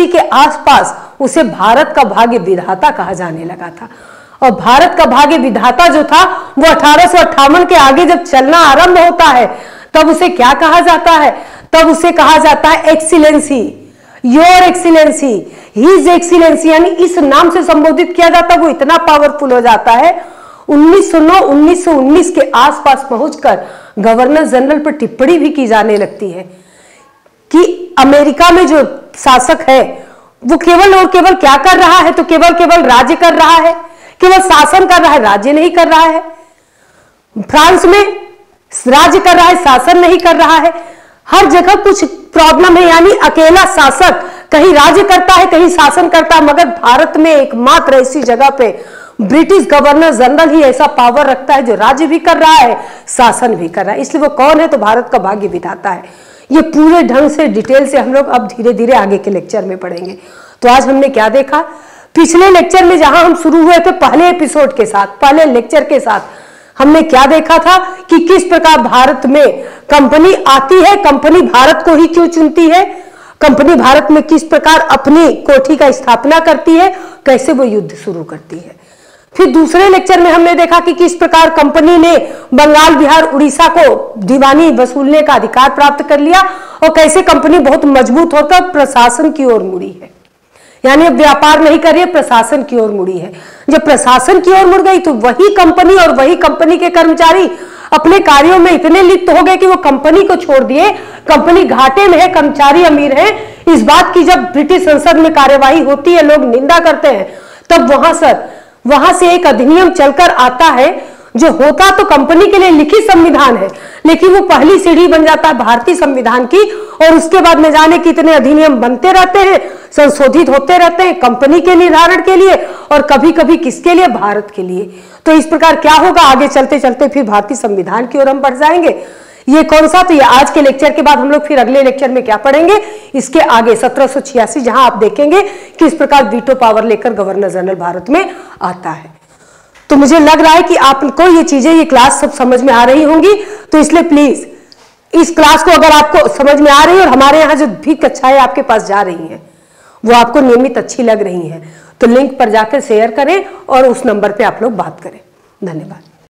[SPEAKER 1] के आसपास उसे भारत का भाग्य विधाता कहा जाने लगा था। और भारत का भाग्य विधाता जो था, वो अठारह के आगे जब चलना आरंभ होता है, तब उसे क्या कहा जाता है? तब उसे कहा जाता है excellency your excellency his excellency यानी इस नाम से संबोधित किया जाता है, वो इतना पावरफुल हो जाता है। 1909 1919 के आसपास पहुंचकर गवर्नर जनरल पर टिप्पणी भी की जाने लगती है कि अमेरिका में जो शासक है, वो केवल और केवल क्या कर रहा है? तो केवल केवल राज्य कर रहा है। केवल शासन कर रहा है, राज्य नहीं कर रहा है। फ्रांस में राज्य कर रहा है, शासन नहीं कर रहा है। हर जगह कुछ प्रॉब्लम है, यानी अकेला शासक कहीं राज्य करता है, कहीं शासन करता है, मगर भारत में एकमात्र ऐसी जगह पे ब्रिटिश गवर्नर जनरल ही ऐसा पावर रखता है जो राज्य भी कर रहा है, शासन भी कर रहा है। इसलिए वो कौन है तो भारत का भाग्य बिताता है। ये पूरे ढंग से डिटेल से हम लोग अब धीरे धीरे आगे के लेक्चर में पढ़ेंगे। तो आज हमने क्या देखा? पिछले लेक्चर में जहाँ हम शुरू हुए थे, पहले एपिसोड के साथ, पहले लेक्चर के साथ, हमने क्या देखा था कि किस प्रकार भारत में कंपनी आती है, कंपनी भारत को ही क्यों चुनती है, कंपनी भारत में किस प्रकार अपनी कोठी का स्थापना करती है, कैसे वो युद्ध शुरू करती है। फिर दूसरे लेक्चर में हमने देखा कि किस प्रकार कंपनी ने बंगाल, बिहार, उड़ीसा को दीवानी वसूलने का अधिकार प्राप्त कर लिया और कैसे कंपनी बहुत मज़बूत होकर प्रशासन की ओर मुड़ी है। यानी अब व्यापार नहीं कर रही है प्रशासन की ओर मुड़ी है। जब प्रशासन की ओर मुड़ गई तो वही कंपनी और वही कंपनी के कर्मचारी अपने कार्यों में इतने लिप्त हो गए कि वो कंपनी को छोड़ दिए। कंपनी घाटे में है, कर्मचारी अमीर है। इस बात की जब ब्रिटिश संसद में कार्यवाही होती है, लोग निंदा करते हैं, तब वहाँ सर, वहाँ से एक अधिनियम चलकर आता है जो होता तो कंपनी के लिए लिखित संविधान है, लेकिन वो पहली सीढ़ी बन जाता है भारतीय संविधान की, और उसके बाद में जाने कितने अधिनियम बनते रहते हैं, संशोधित होते रहते हैं, कंपनी के निर्धारण के लिए और कभी कभी किसके लिए? भारत के लिए। तो इस प्रकार क्या होगा? आगे चलते चलते फिर भारतीय संविधान की ओर हम बढ़ जाएँगे। ये कौन सा? तो ये आज के लेक्चर के बाद हम लोग फिर अगले लेक्चर में क्या पढ़ेंगे? इसके आगे सत्रह जहाँ आप देखेंगे कि इस प्रकार वीटो पावर लेकर गवर्नर जनरल भारत में आता है। तो मुझे लग रहा है कि आपको ये चीज़ें, ये क्लास सब समझ में आ रही होंगी। तो इसलिए प्लीज़ इस क्लास को अगर आपको समझ में आ रही है और हमारे यहाँ जो भी कक्षाएँ आपके पास जा रही हैं, वो आपको नियमित अच्छी लग रही हैं तो लिंक पर जाकर शेयर करें और उस नंबर पे आप लोग बात करें। धन्यवाद।